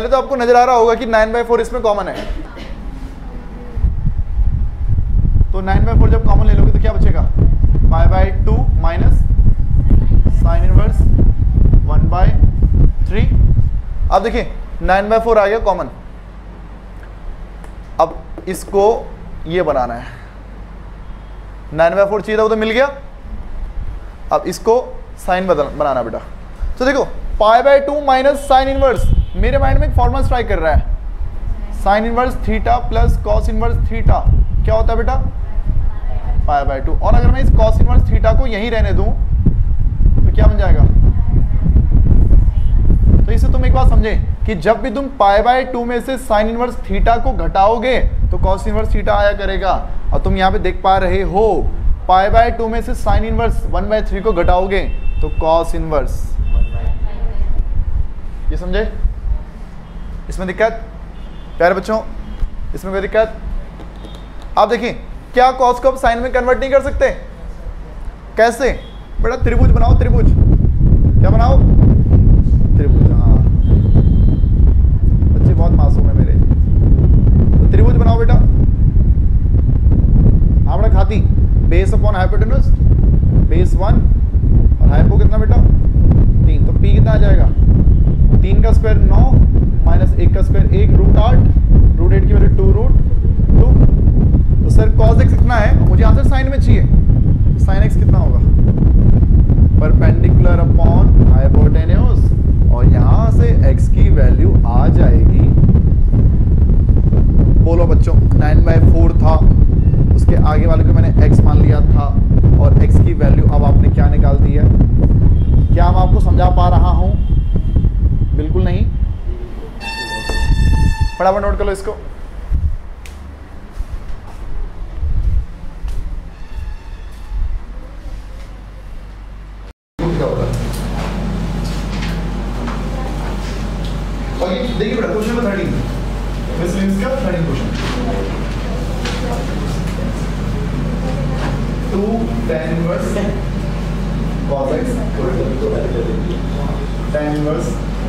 पहले तो आपको नज़र आ रहा होगा कि नाइन बाई फोर इसमें कॉमन है। तो नाइन बाई फोर जब कॉमन ले लोगे तो क्या बचेगा? Pi by two minus sine inverse one by three अब देखिए नाइन बाय फोर आ गया कॉमन अब इसको ये बनाना है। नाइन बाय फोर चाहिए था वो तो मिल गया। अब इसको साइन बदल बनाना बेटा। तो देखो pi by two minus sine inverse मेरे माइंड में एक फॉर्मूला स्ट्राइक कर रहा है। Sine inverse theta plus cos inverse theta क्या होता है बेटा? पाई बाय टू और अगर मैं इस कॉस इनवर्स थीटा को यहीं रहने दूँ तो क्या बन जाएगा? तो इसे तुम एक बात समझे कि जब भी तुम पाई बाय टू में से साइन इनवर्स थीटा को घटाओगे तो कॉस इनवर्स थीटा आया करेगा। और तुम यहाँ पे देख पा रहे हो पाई बाय टू में से sine inverse one by three को घटाओगे तो कॉस इनवर्स ये समझे? इसमें दिक्कत? प्यारे बच्चों, इसमें कोई दिक्कत? आप देखिए, क्या कॉस को आप साइन में कन्वर्ट नहीं कर सकते? कैसे? बेटा, त्रिभुज बनाओ, त्रिभुज। क्या बनाओ? त्रिभुज हाँ। बच्चे बहुत मासूम है मेरे। तो त्रिभुज बनाओ बेटा। हाँ बेटा खाती? Base upon hypotenuse base one और हाइपो कितना बेटा? तीन। तो पी कितना आ जाएगा? तीन का स्क्वायर नौ माइनस एक का स्क्वायर एक रूट आठ रूट एट की वजह टू रूट टू तो सर कॉस एक्स कितना है, मुझे आंसर साइन में चाहिए। साइन एक्स कितना होगा? परपेंडिकुलर अपॉन हाइपोटेन्यूज और यहाँ से x की वैल्यू आ जाएगी। बोलो बच्चों नाइन बाई फोर था। उसके आगे वाले को मैंने एक्स मान लिया था, और एक्स की वैल्यू अब आपने क्या निकाल दी है? क्या मैं आपको समझा पा रहा हूँ? बिल्कुल नहीं। फटाफट नोट कर लो इसको। देखिए बेटा क्वेश्चन नंबर थर्टीन का thirteen question two tan inverse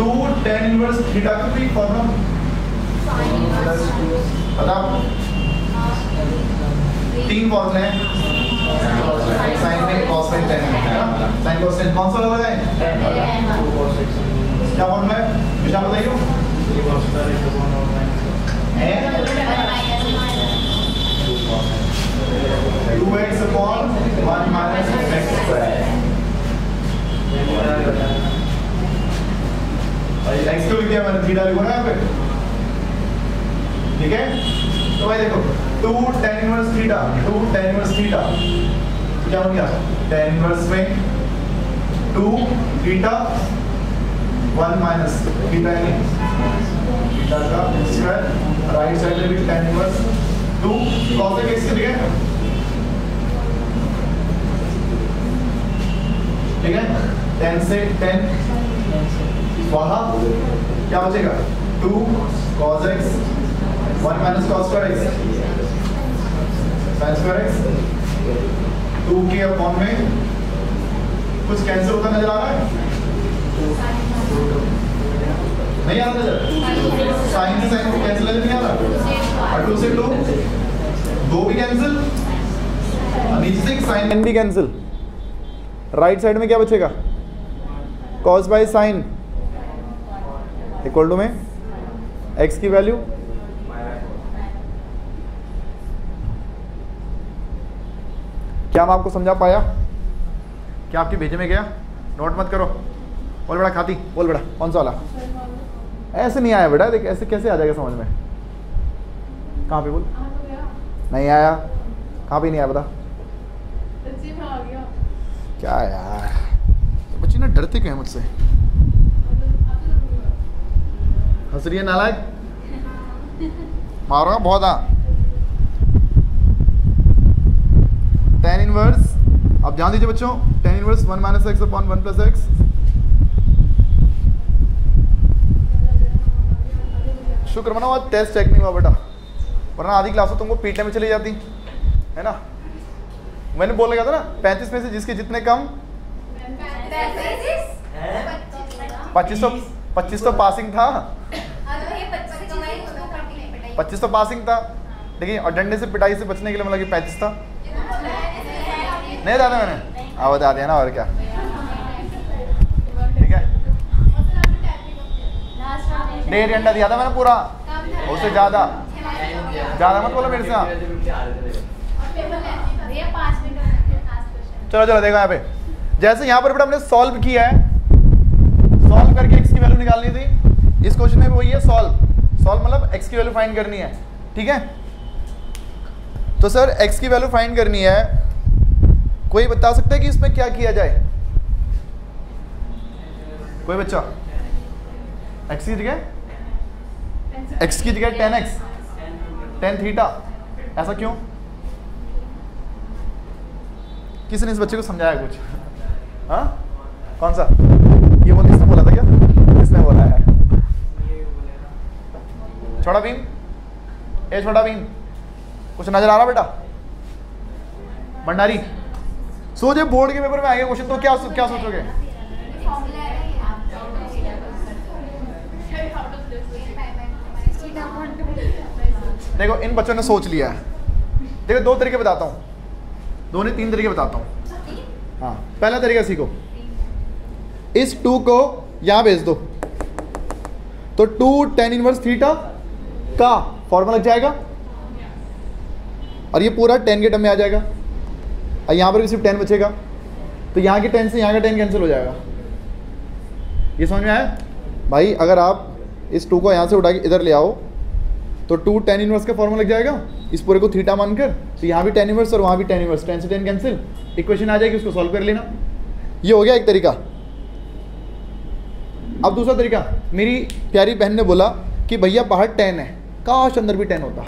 two tan inverse theta की कोई फॉर्मूला बताओ तीन फॉर्मूले हैं साइन में cos में में, है ना? साइन cos tan कौन सा वाला है? क्या फॉर्मूला है विशाल बताइए। Two x upon one minus x square x को लिख दिया मैंने थीटा लिखो ना यहाँ पे ठीक है तो भाई देखो two tan inverse theta two tan inverse theta क्या हो गया टेन इनवर्स में two theta one minus theta यानी थीटा का स्क्वायर राइट साइड में भी tan inverse two cos x के लिए? ठीक है? टेन से टेन वहाँ क्या बचेगा? Two cos x one minus cos square x sine square x two के अपॉन में कुछ कैंसिल होता नज़र आ रहा है? नहीं आ रहा नज़र? साइन से साइन कैंसिल नहीं आ रहा? और टू से टू दो भी कैंसिल नीचे से साइन भी कैंसिल राइट साइड में क्या बचेगा? Cos by sine equal to में एक्स की वैल्यू क्या मैं आपको समझा पाया? क्या आपके भेजे में गया? नोट मत करो। बोल बड़ा खाती। बोल बड़ा कौन सा वाला? ऐसे नहीं आया बेटा देख ऐसे कैसे आ जाएगा समझ में? कहाँ पे बोल? नहीं आया। कहाँ पे नहीं आया बता? क्या यार? बच्चे ना डरते क्यों मुझसे? हंस रही है नालायक? मारूँगा बहुत हाँ। टेन इनवर्स अब ध्यान दीजिए बच्चों tan inverse one minus x upon one plus x शुक्र मना आज टेस्ट चेक नहीं हुआ बेटा। वरना आधी क्लास तुमको पीटने में चली जाती है ना? मैंने बोल लगा था ना पैंतीस में से जिसके जितने कम? पच्चीस तो पच्चीस तो पासिंग था। पच्चीस तो पासिंग था। देखिए और डंडे से पिटाई से बचने के लिए मतलब कि पैंतीस था। नहीं दादा मैंने। हाँ बता दिया ना और क्या। ठीक है। डेढ़ घंटा दिया था मैंने पूरा। उससे ज़्यादा। ज़्यादा मत बोलो मेरे से। हाँ चलो चलो देखो यहाँ पे। जैसे यहाँ पर बेटा हमने सॉल्व किया है की वैल्यू निकालनी थी। इस क्वेश्चन में वही है सॉल्व सॉल्व मतलब एक्स की वैल्यू फाइंड करनी है, ठीक है? तो सर एक्स की वैल्यू फाइंड करनी है। कोई बता सकता है कि इसमें क्या किया जाए? कोई बच्चा? एक्स की जगह? एक्स की जगह टेन एक्स टेन थीटा ऐसा क्यों? किसने इस बच्चे को समझाया कुछ? हाँ? कौन सा ये बोल किसने बोला था क्या किसने बोला है छोटा भीम। ए, छोटा भीम। कुछ नज़र आ रहा बेटा? भंडारी। सोचे बोर्ड के पेपर में आएगा क्वेश्चन तो क्या क्या सोचोगे? देखो, इन बच्चों ने सोच लिया है। देखो, दो तरीके बताता हूँ। दो नहीं, तीन तरीके बताता हूँ। हाँ पहला तरीका सीखो। इस टू को यहाँ भेज दो। तो टू, टेन इनवर्स थीटा का फॉर्मूला लग जाएगा। और ये पूरा टेन के टर्म में आ जाएगा। और यहाँ पर भी सिर्फ़ टेन बचेगा। तो यहाँ के टेन से यहाँ का टेन कैंसिल हो जाएगा। ये समझ में आया? भाई, अगर आप इस टू को यहाँ से उठा के इधर ले आओ तो टू टेन इनवर्स का फॉर्मूला लग जाएगा। इस पूरे को थीटा मानकर तो यहाँ भी टेन इनवर्स और वहाँ भी टेन इनवर्स टेन से टेन कैंसिल इक्वेशन आ जाएगी, उसको सॉल्व कर लेना। ये हो गया एक तरीका। अब दूसरा तरीका। मेरी प्यारी बहन ने बोला कि भैया बाहर टेन है। काश अंदर भी टेन होता।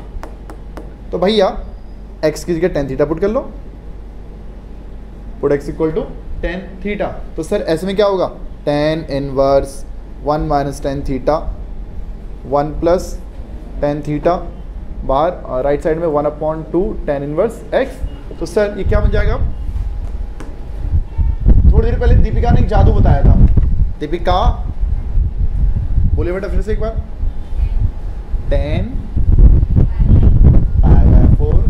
तो भैया एक्स की जगह टेन थीटा पुट कर लो। Put x equal to tan theta तो सर ऐसे में क्या होगा? Tan inverse one minus tan theta one plus tan theta बाहर राइट साइड में one upon two tan inverse x तो सर ये क्या बन जाएगा? थोड़ी देर पहले दीपिका ने एक जादू बताया था। दीपिका बोले बेटा फिर से एक बार। टेन फोर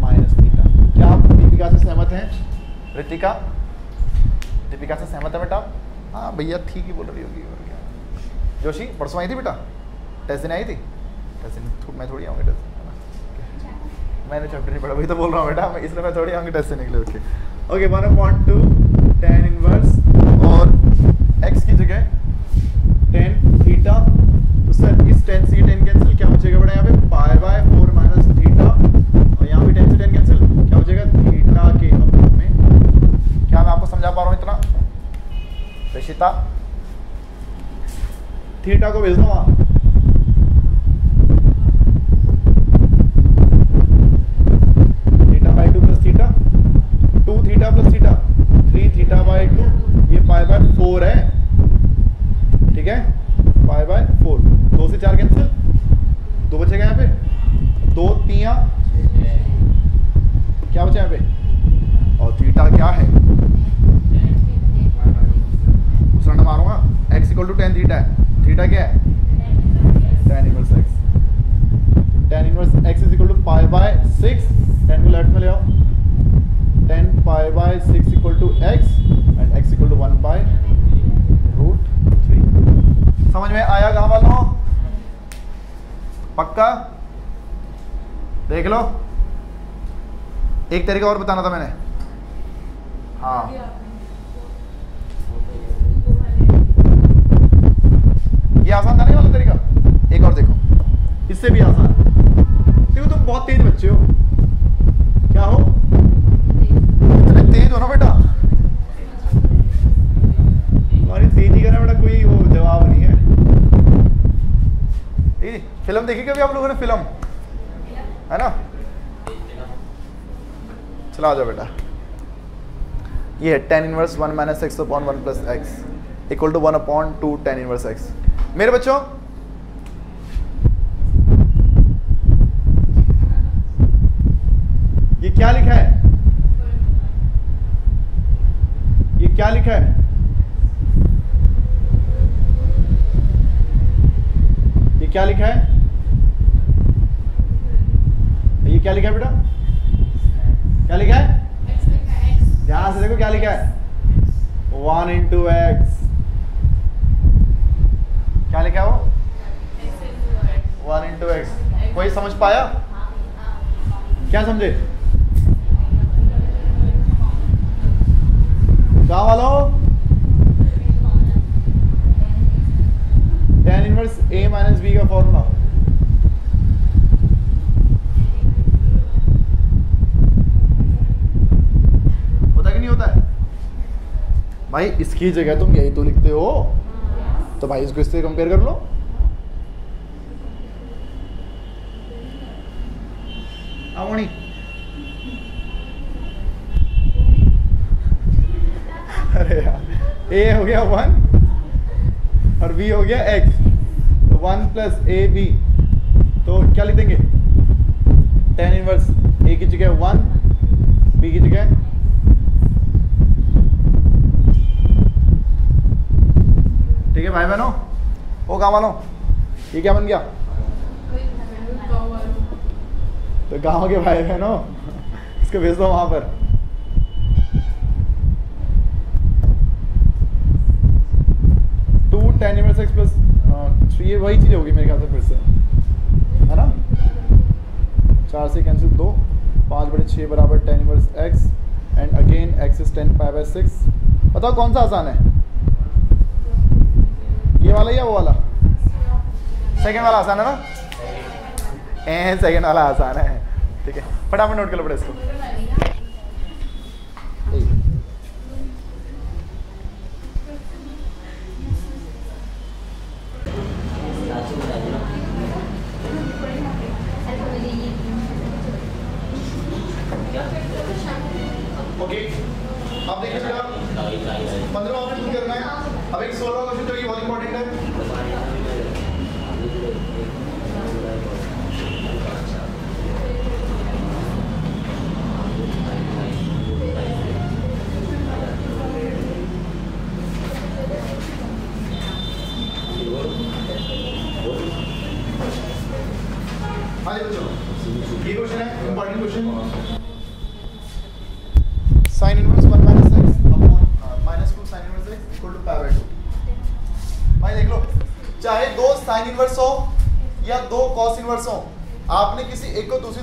माइनस थीटा क्या आप दीपिका से सहमत हैं? रितिका दीपिका से सहमत है बेटा? हाँ भैया ठीक ही बोल रही होगी, और क्या? जोशी, परसों आई थी बेटा? टेस्ट दिन आई थी? टेस्ट दिन मैं थोड़ी आऊँगी टेस्ट मैंने चैप्टर नहीं पढ़ा, वही तो बोल रहा हूँ बेटा, मैं इसलिए मैं थोड़ी आऊँगी टेस्ट देने के लिए okay okay one upon two tan inverse और एक्स की जगह टेन थीटा टेन से टेन कैंसिल क्या बचेगा बेटा यहाँ पे? Pi by four minus theta और यहाँ पे टेन से टेन कैंसिल क्या बचेगा थीटा के अपॉन में। क्या मैं आपको समझा पा रहा हूँ इतना? रशिता थीटा को भेज दो वहाँ theta by two plus theta two theta plus theta three theta by two ये पाई बाय फोर है। ठीक है? पाई बाय फोर दो से चार कैंसिल दो बचेगा यहाँ पे? दो तिया। क्या बचा यहाँ पे? और थीटा क्या है? मारूँगा। Equal to tan theta theta क्या है? Tan inverse tan inverse is equal to by six tan को लेफ़्ट में ले आओ। Tan by six equal to and equal to one by root three समझ में आया कहाँ वालों? पक्का? देख लो। एक तरीका और बताना था मैंने। हाँ। ये आसान था नहीं वाला तरीका? एक और देखो। इससे भी आसान। देखो, तुम बहुत तेज बच्चे हो। क्या हो? इतने तेज हो ना बेटा? तेज़ी का ना बेटा कोई वो जवाब नहीं है। फ़िल्म देखी कभी आप लोगों ने फ़िल्म? है ना? चला आ जाओ बेटा। ये है tan inverse one minus x upon one plus x equal to one upon two tan inverse x मेरे बच्चों, ये क्या लिखा है? ये क्या लिखा है? ये क्या लिखा है? ये क्या लिखा है बेटा? क्या लिखा है? ध्यान से देखो क्या लिखा है। वन इंटू एक्स क्या लिखा है वो? वन इंटू एक्स कोई समझ पाया? क्या समझे? क्या वालों tan inverse a minus b का फॉर्मूला होता कि नहीं होता है? भाई, इसकी जगह तुम यही तो लिखते हो। तो भाई, इसको इससे कंपेयर कर लो। अरे यार ए हो गया वन और बी हो गया x one plus a b तो क्या लिख देंगे? टेन इनवर्स ए की जगह वन बी की जगह ठीक है भाई बहनों ओ काम वालों ये क्या बन गया? तो गाँव के भाई बहनों इसको भेज दो वहाँ पर। Two tan inverse x plus three वही चीज़ होगी मेरे ख्याल से फिर से। है ना? चार से कैंसिल दो। पाँच बड़े छः बराबर tan inverse x and again x is tan five by six. बताओ कौन सा आसान है? ये वाला या वो वाला? सेकेंड वाला आसान है ना? ए सेकंड वाला आसान है। ठीक है फटाफट नोट कर लो बड़े इसको।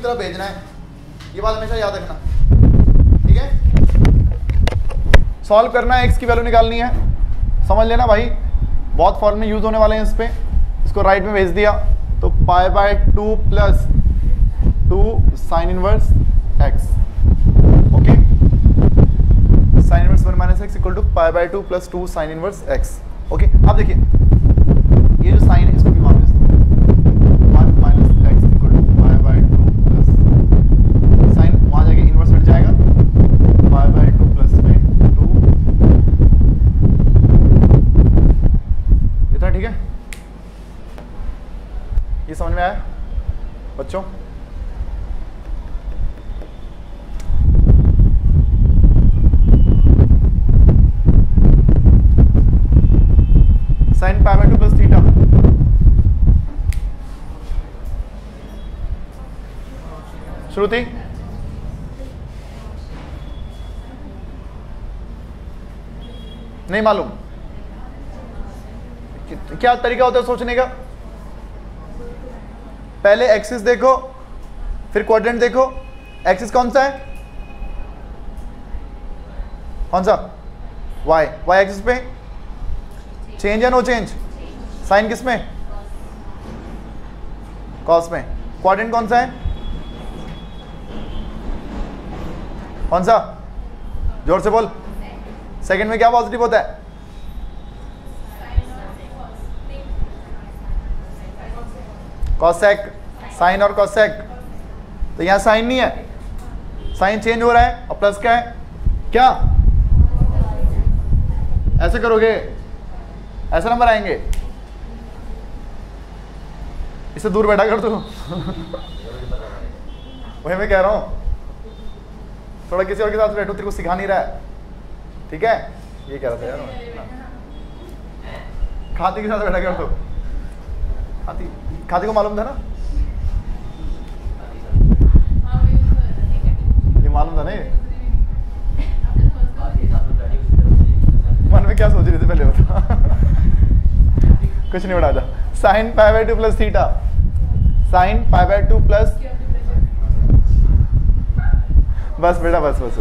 तरफ़ भेजना है। ये बात हमेशा याद रखना। ठीक है? सॉल्व करना है, x की वैल्यू निकालनी है। समझ लेना भाई, बहुत फॉर्म में यूज़ होने वाले हैं इस पे। इसको राइट में भेज दिया। तो pi by two plus two sine inverse x okay sine inverse one minus x equal to pi by two plus two sine inverse x okay अब देखिए ये जो साइन है इसको भी मान one minus x equal to pi by two plus sine वहाँ जाके इनवर्स हट जाएगा पाई बाय टू प्लस में टू इतना ठीक है ये समझ में आया बच्चों sin pi by 2 plus theta श्रुति नहीं मालूम कि- क्या तरीका होता है सोचने का? पहले एक्सिस देखो, फिर क्वाड्रेंट देखो। एक्सिस कौन सा है? कौन सा? वाई वाई एक्सिस पे? चेंज या नो चेंज साइन किसमें? कॉस में। क्वाड्रेंट कौन सा है? कौन सा? ज़ोर से बोल। सेकंड में क्या पॉजिटिव होता है? कॉसेक साइन और कॉसेक तो यहाँ साइन नहीं है। साइन चेंज हो रहा है और प्लस क्या है? क्या? ऐसे करोगे? ऐसे नंबर आएँगे। इसे दूर बैठा कर दो। वही मैं कह रहा हूँ। थोड़ा किसी और के साथ बैठो, तेरे को सिखा नहीं रहा है। ठीक है? ये कह रहा था यार। खाती के साथ बैठा कर दो। खाती। खाती को मालूम था ना? ये मालूम था ना मन में क्या सोच रही थी पहले बता। कुछ नहीं बढ़ा था। Sine pi by two plus theta sine pi by two plus बस बेटा, बस बस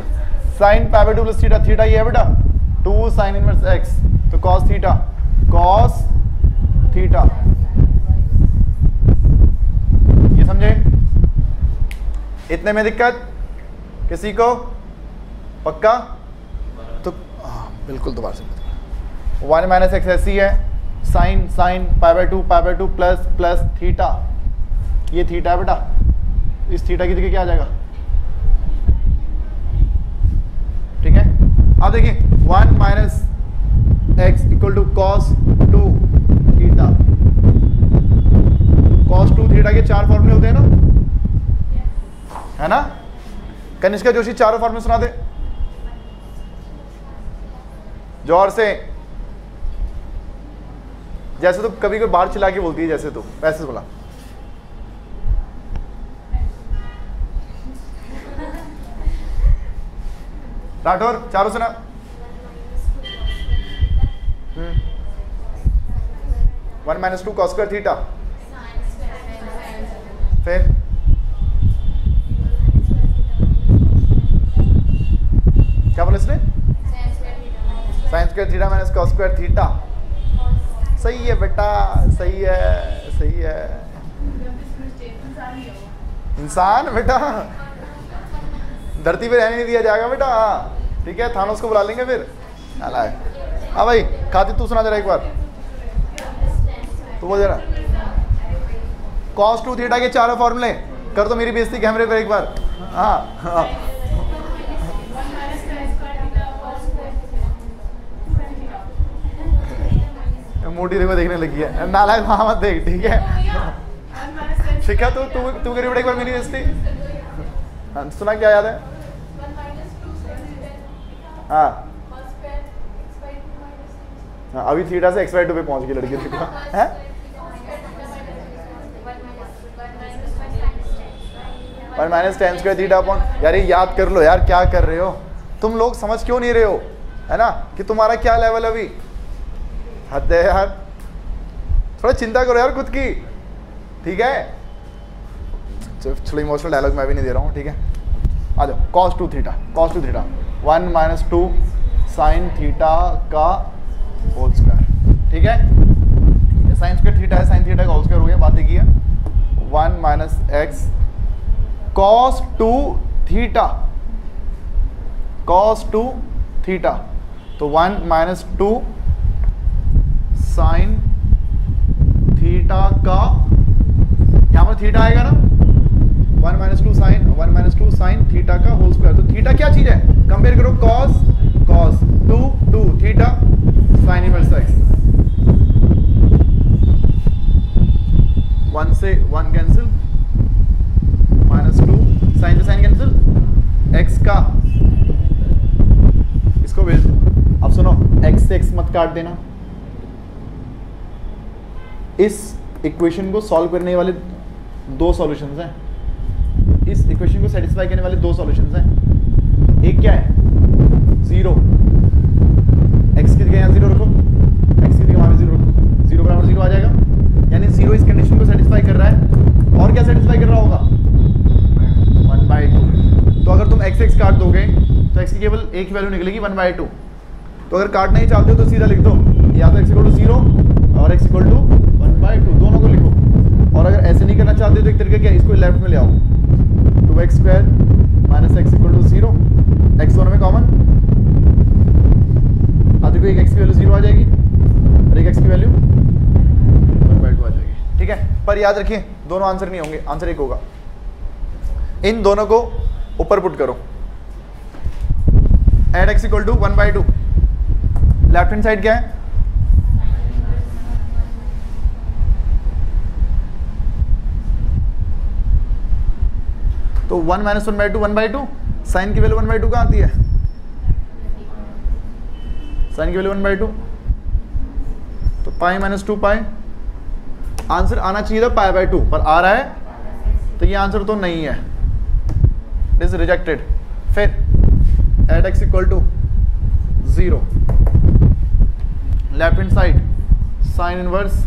sine pi by two plus theta theta ये है बेटा। टू साइन इनवर्स एक्स तो कॉस थीटा कॉस थीटा ये समझे? इतने में दिक्कत? किसी को? पक्का? तो हाँ बिल्कुल दोबारा से वन माइनस एक्स ऐसी है। Sine sine pi two pi two plus plus theta. ये थीटा है बेटा। इस थीटा की जगह क्या आ जाएगा? ठीक है? अब देखिए one minus x equal to cos two theta. Cos two theta के चार फॉर्मूले होते हैं ना? है ना? कनिष्का जोशी चारों फॉर्मूले सुना दे। ज़ोर से। जैसे तो कभी कोई बाहर चिल्ला के बोलती है जैसे तो। वैसे बोला। राठौर चारों सुना। One minus two cos square theta फिर क्या बोला इसने? Sine square theta minus cos square theta सही है बेटा, सही है सही है। इंसान बेटा। धरती पे रहने नहीं दिया जाएगा बेटा। ठीक है, थानोस को बुला लेंगे फिर। हाँ भाई खाती तू सुना जरा एक बार। तू बोल जरा। कॉस टू थीटा के चारों फॉर्मूले कर तो मेरी बेइज्जती कैमरे पर एक बार। हाँ हाँ। मोटी देखो देखने लगी है। नालायक वहाँ मत देख, ठीक है? है तू तू तू करी बेटा एक बार मेरी बेइज्जती। हाँ सुना क्या याद है? हाँ। हाँ अभी थीटा से एक्स वाई टू पे पहुँच गई लड़की। है? One minus tan square theta upon यार ये याद कर लो यार, क्या कर रहे हो? तुम लोग समझ क्यों नहीं रहे हो? है ना? कि तुम्हारा क्या लेवल अभी? हद है यार। थोड़ा चिंता करो यार खुद की। ठीक है? थोड़ा इमोशनल डायलॉग मैं भी नहीं दे रहा हूँ, ठीक है? आ जाओ cos two theta cos two theta one minus two sine theta का होल स्क्वायर ठीक है? साइन स्क्वायर थीटा है साइन थीटा का होल स्क्वायर हो गया, बात है। One minus x cos two theta cos two theta तो one minus two sine theta का, यहाँ पर थीटा आएगा ना? One minus two sine one minus two sine theta का होल स्क्वायर तो थीटा क्या चीज़ है? कंपेयर करो cos cos two two theta sine inverse x one से one cancel minus two sine sine cancel x का. इसको भेज अब सुनो एक्स से एक्स मत काट देना। इस इक्वेशन को सॉल्व करने वाले दो सॉल्यूशंस हैं। इस इक्वेशन को सेटिस्फाई करने वाले दो सॉल्यूशंस हैं। एक क्या है? ज़ीरो एक्स की जगह यहाँ ज़ीरो रखो एक्स की जगह वहाँ पे ज़ीरो रखो? ज़ीरो बराबर ज़ीरो आ जाएगा। यानी ज़ीरो इस कंडीशन को सेटिस्फाई कर रहा है और क्या सेटिस्फाई कर रहा होगा वन बाई टू एक्स काट दोगे तो एक्स की केवल एक वैल्यू निकलेगी वन बाई टू तो अगर काटना ही चाहते हो तो सीधा लिख दो। या तो एक्स इक्वल टू ज़ीरो और x equal to one by two दोनों को लिखो। और अगर ऐसे नहीं करना चाहते तो एक तरीके क्या इसको लेफ़्ट में ले आओ। Two x square minus x equal to zero x दोनों में कॉमन अब देखो एक एक्स की वैल्यू ज़ीरो आ जाएगी और एक एक्स की वैल्यू वन बाई टू आ जाएगी। ठीक है? पर याद रखिए, दोनों आंसर नहीं होंगे आंसर एक होगा। इन दोनों को ऊपर पुट करो। At x equal to one by two left hand side क्या है? तो one minus one by two one by two sine की वैल्यू वन बाई टू कहाँ आती है? साइन की वैल्यू वन बाई टू तो pi minus two pi answer आना चाहिए था पाई बाई टू पर आ रहा है? तो ये आंसर तो नहीं है। इट इज़ रिजेक्टेड फिर at x equal to zero left hand side sine inverse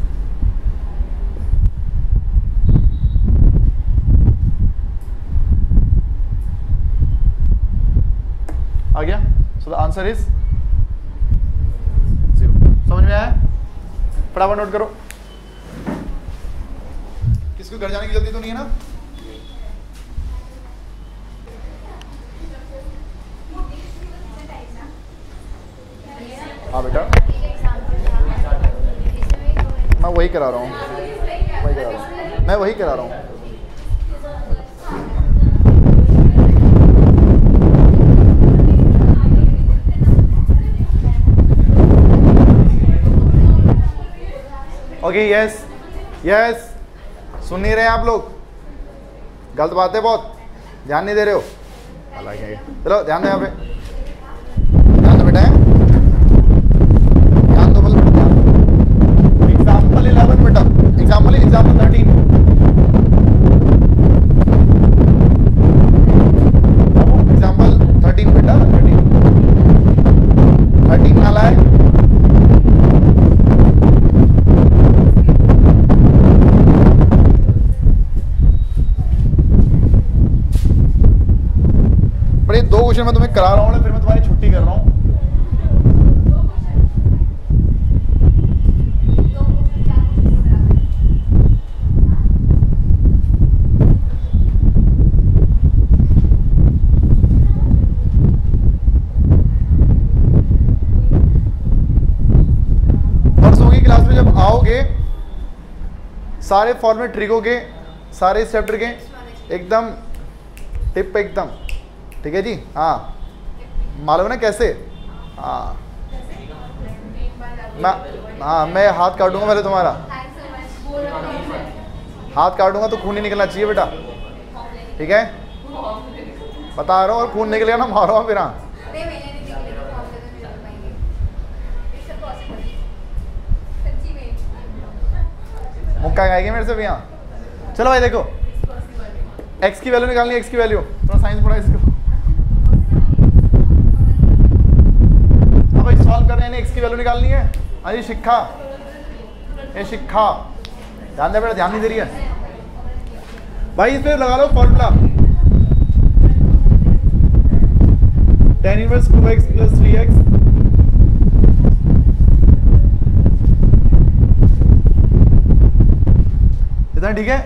आ गया? So the answer is zero समझ में आया? फटाफट नोट करो। किसको घर जाने की जल्दी तो नहीं है ना? हाँ बेटा। मैं वही करा रहा हूँ। वही करा रहा हूँ। मैं वही करा रहा हूँ। ओके यस यस सुन नहीं रहे आप लोग। गलत बात बहुत। ध्यान नहीं दे रहे हो। चलो, ध्यान दो यहाँ पे ध्यान दो बेटा ध्यान दो बोलो एग्ज़ाम्पल इलेवन बेटा example example thirteen example thirteen बेटा थर्टीन थर्टीन नाला है पर ये दो क्वेश्चन मैं करा रहा हूँ फिर मैं तुम्हारी छुट्टी कर रहा हूँ। आओगे, सारे फॉर्मेट ट्रिको के सारे इस चैप्टर के, एकदम टिप एकदम। ठीक है जी? हाँ। मालूम है ना कैसे? हाँ। मैं हाँ मैं हाथ काटूँगा पहले तुम्हारा। हाथ काटूँगा तो खून नहीं निकलना चाहिए बेटा। ठीक है? बता रहा हूँ, और खून निकल गया ना, मारो फिर हाँ। मुक्का खाएगी मेरे से भी यहाँ चलो भाई, देखो। एक्स की वैल्यू निकालनी एक्स की वैल्यू थोड़ा साइंस पढ़ा इसको अब भाई सॉल्व कर रहे हैं एक्स की वैल्यू निकालनी है। हाँ जी, शिक्षा। ये शिक्षा। ध्यान दे बेटा, ध्यान नहीं दे रही है। भाई, इस पे लगा लो formula tan inverse two x plus three x इतना ठीक है?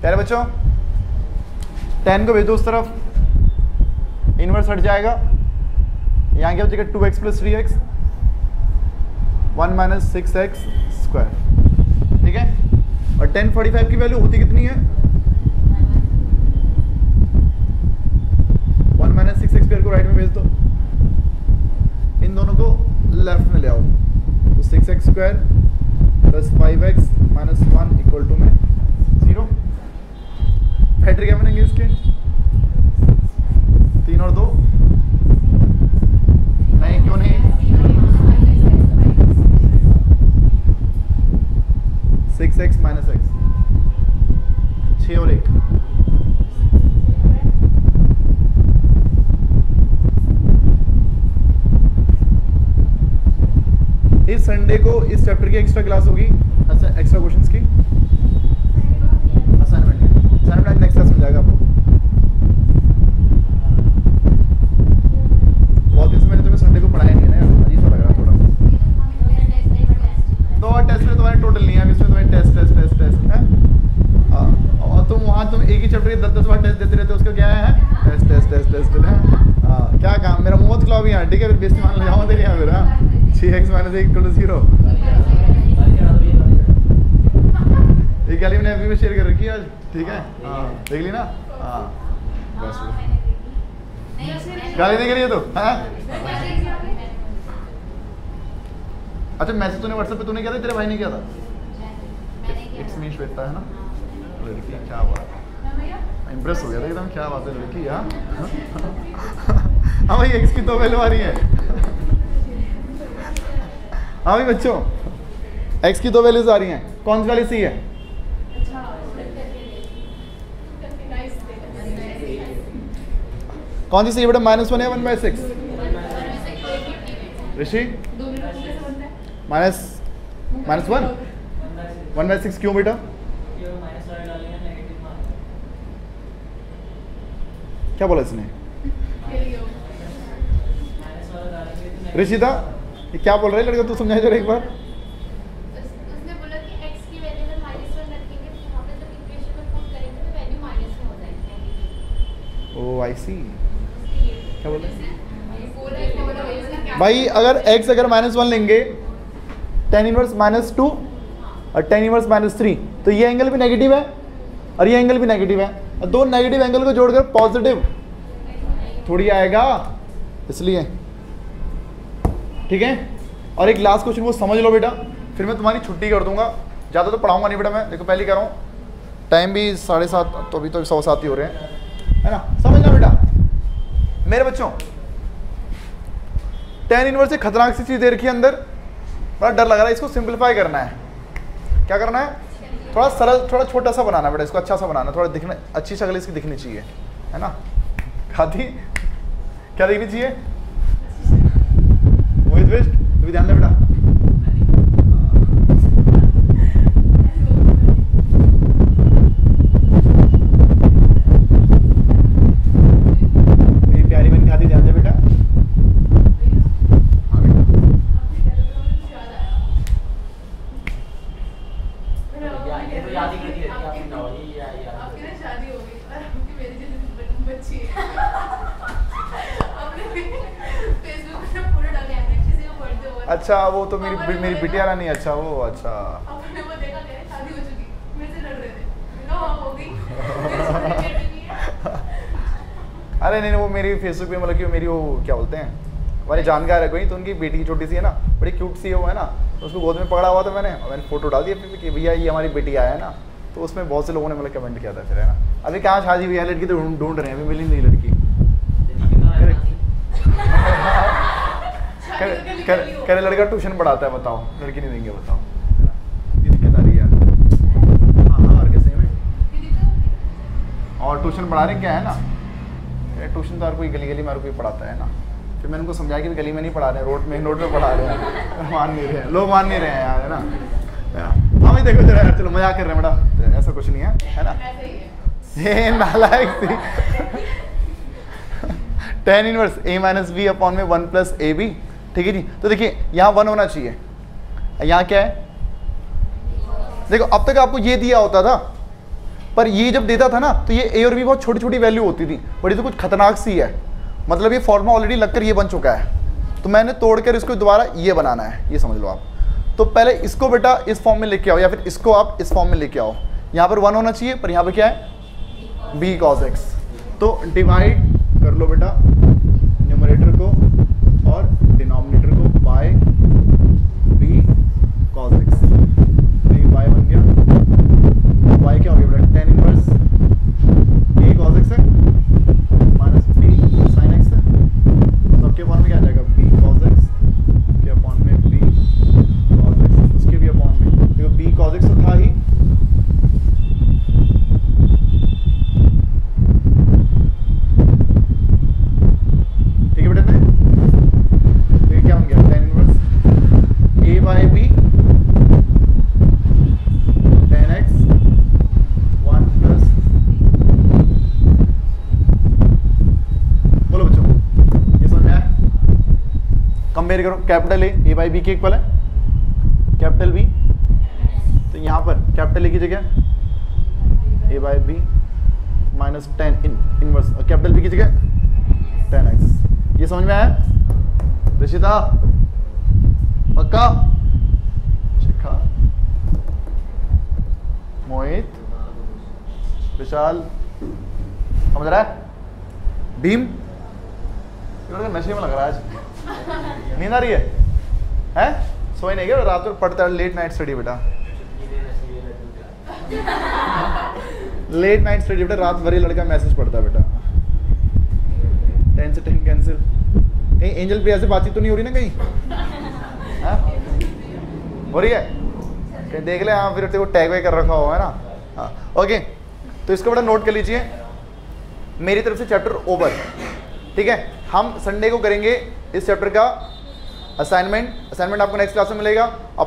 प्यारे बच्चों टेन को भेज दो उस तरफ़। इनवर्स हट जाएगा। यहाँ क्या हो जाएगा two x plus three x one minus six x square ठीक है? और टेन फोर्टी फाइव की वैल्यू होती कितनी है? वन माइनस सिक्स एक्स को राइट में भेज दो। इन दोनों को लेफ़्ट में ले आओ। तो six x square plus five x minus one equal to में ज़ीरो फैक्टर क्या बनेंगे इसके? तीन और दो नहीं क्यों नहीं सिक्स एक्स माइनस एक्स छ और एक इस संडे को इस चैप्टर की एक्स्ट्रा क्लास होगी। एक्स्ट्रा क्वेश्चंस की। क्या काम? मेरा मत भी यहाँ ठीक है, फिर मान जाऊँगा तेरी यहाँ फिर हाँ छः एक्स माइनस एक इक्वल टू ज़ीरो ये गैली मैंने अभी भी शेयर कर रखी है आज ठीक है? हाँ देख ली ना? हाँ। बस। गाली नहीं करी है तो हाँ? अच्छा मैसेज तूने व्हाट्सएप पे तूने किया था? तेरे भाई ने किया था? इट्स मी श्वेता है ना? लड़की क्या बात इम्प्रेस हो गया था एकदम क्या बात है लड़की हाँ? हाँ? भाई एक्स की दो वैल्यू आ रही है। हाँ भाई बच्चों एक्स की दो वैल्यूज़ आ रही हैं। कौन सी वाली सी है? कौन सी सी बेटा? माइनस वन है one by six? Rishi? Minus minus one? One by six क्यों बेटा? क्या बोला इसने? ऋषिता? ये क्या बोल रहे है लड़का तू समझाए जरा एक बार? उसने बोला कि x की वैल्यू में माइनस वन रखेंगे तो तो हो जाएगी। ओ आई सी क्या बोल? रहे भाई अगर x अगर माइनस वन लेंगे टेन इनवर्स माइनस टू और टेन इनवर्स माइनस थ्री तो ये एंगल भी नेगेटिव है और ये एंगल भी नेगेटिव है। और दो नेगेटिव एंगल को जोड़कर पॉजिटिव थोड़ी आएगा इसलिए। ठीक है? और एक लास्ट क्वेश्चन वो समझ लो बेटा। फिर मैं तुम्हारी छुट्टी कर दूँगा। ज़्यादा तो पढ़ाऊँगा नहीं बेटा मैं। देखो, पहले कह रहा हूँ। टाइम भी साढ़े सात तो अभी तो सौ सात ही हो रहे हैं। है ना? समझना बेटा। मेरे बच्चों टेन इनवर्स से खतरनाक सी चीज़ दे रखी है अंदर। बड़ा डर लग रहा है, इसको सिंप्लीफाई करना है। क्या करना है? थोड़ा सरल, थोड़ा छोटा सा बनाना बेटा, इसको अच्छा सा बनाना थोड़ा दिखना, अच्छी शक्ल इसकी दिखनी चाहिए। है ना? खाती क्या दिखनी चाहिए? मोहित वेस्ट तू भी ध्यान दे बेटा मेरी प्यारी बहन खाती ध्यान दे बेटा हाँ बेटा ये तो याद ही कर दिया कि आपकी नौरी या या आपकी ना शादी हो गई और आपकी मेरी जैसी बच्ची है आपने फेसबुक पे पूरा डाला है किसी का बर्थडे हुआ अच्छा वो तो मेरी मेरी बिटिया? रानी अच्छा वो अच्छा। अरे नहीं नहीं, वो मेरी फेसबुक पे मतलब कि मेरी वो क्या बोलते हैं हमारी जानकार है कोई तो उनकी बेटी की छोटी सी है ना बड़ी क्यूट सी है वो है ना तो उसको गोद में पकड़ा हुआ था मैंने और मैंने फ़ोटो डाल दिया फिर कि भैया ये हमारी बेटी आया है ना तो उसमें बहुत से लोगों ने मतलब कमेंट किया था फिर है ना। अभी कहाँ शादी हुई है लड़की तो ढूंढ रहे हैं अभी मिली नहीं लड़की। करे लड़का ट्यूशन पढ़ाता है बताओ। लड़की नहीं देंगे बताओ। है यार। हाँ हाँ और कैसे में दीदी तो और ट्यूशन पढ़ा रहे क्या है ना? ट्यूशन तो हर कोई गली गली में हर कोई पढ़ाता है ना। फिर मैंने उनको समझाया कि गली में नहीं पढ़ा रहे रोड मेन रोड पे पढ़ा रहे हैं। मान नहीं रहे हैं लोग मान नहीं रहे हैं यार है ना? हाँ भाई देखो जरा चलो मज़ाक कर रहे हैं बेटा। ऐसा कुछ नहीं है है ना? ही है। ये नालायक सी। Tan inverse a minus b upon में वन प्लस ए बी ठीक है जी? तो देखिए, यहाँ वन होना चाहिए। यहाँ क्या है? देखो, अब तक आपको ये दिया होता था, पर ये जब देता था ना तो ये ए और बी बहुत छोटी छोटी वैल्यू होती थी। बट ये तो कुछ खतरनाक सी है। मतलब ये फॉर्मा ऑलरेडी लगकर ये बन चुका है। तो मैंने तोड़कर इसको दोबारा ये बनाना है। ये समझ लो आप। तो पहले इसको बेटा इस फॉर्म में लेके आओ, या फिर इसको आप इस फॉर्म में लेके आओ। यहाँ पर वन होना चाहिए, पर यहाँ पर क्या है? बी कॉज एक्स तो डिवाइड कर लो बेटा न्यूमरेटर को और डिनोमिनेटर को बाय बी कॉज एक्स तो ये y बन गया y क्या हो गया बेटा tan inverse a cos x है माइनस b sin x है सबके अपॉन में क्या आ जाएगा b cos x के अपॉन में b cos x उसके भी अपॉन में देखो b cos x तो था ही ठीक है बेटा तो ये क्या बन गया tan inverse a by b tan x one plus बोलो बच्चों ये समझ में आया कंपेयर करो capital A a by b के इक्वल है। कैपिटल बी तो यहाँ पर कैपिटल ए की जगह a by b minus tan in inverse capital B की जगह टेन एक्स ये समझ में आया? ऋषिता पक्का? शिखा, मोहित, विशाल, समझ रहा है? भीम? नशे में लग रहा है आज। नींद आ रही है? हैं? सोए नहीं क्या? रात को पढ़ता है लेट नाइट स्टडी बेटा। लेट नाइट स्टडी बेटा, रात भर लड़का मैसेज पढ़ता है बेटा। टेन से टेन कैंसिल कहीं एंजल प्रिया से बातचीत तो नहीं हो रही ना कहीं? हाँ? हो रही है? कहीं देख ले हाँ फिर को टैग वैग कर रखा हुआ है ना? हाँ ओके तो इसको बड़ा नोट कर लीजिए। मेरी तरफ़ से चैप्टर ओवर ठीक है? हम संडे को करेंगे इस चैप्टर का असाइनमेंट असाइनमेंट आपको नेक्स्ट क्लास में मिलेगा। और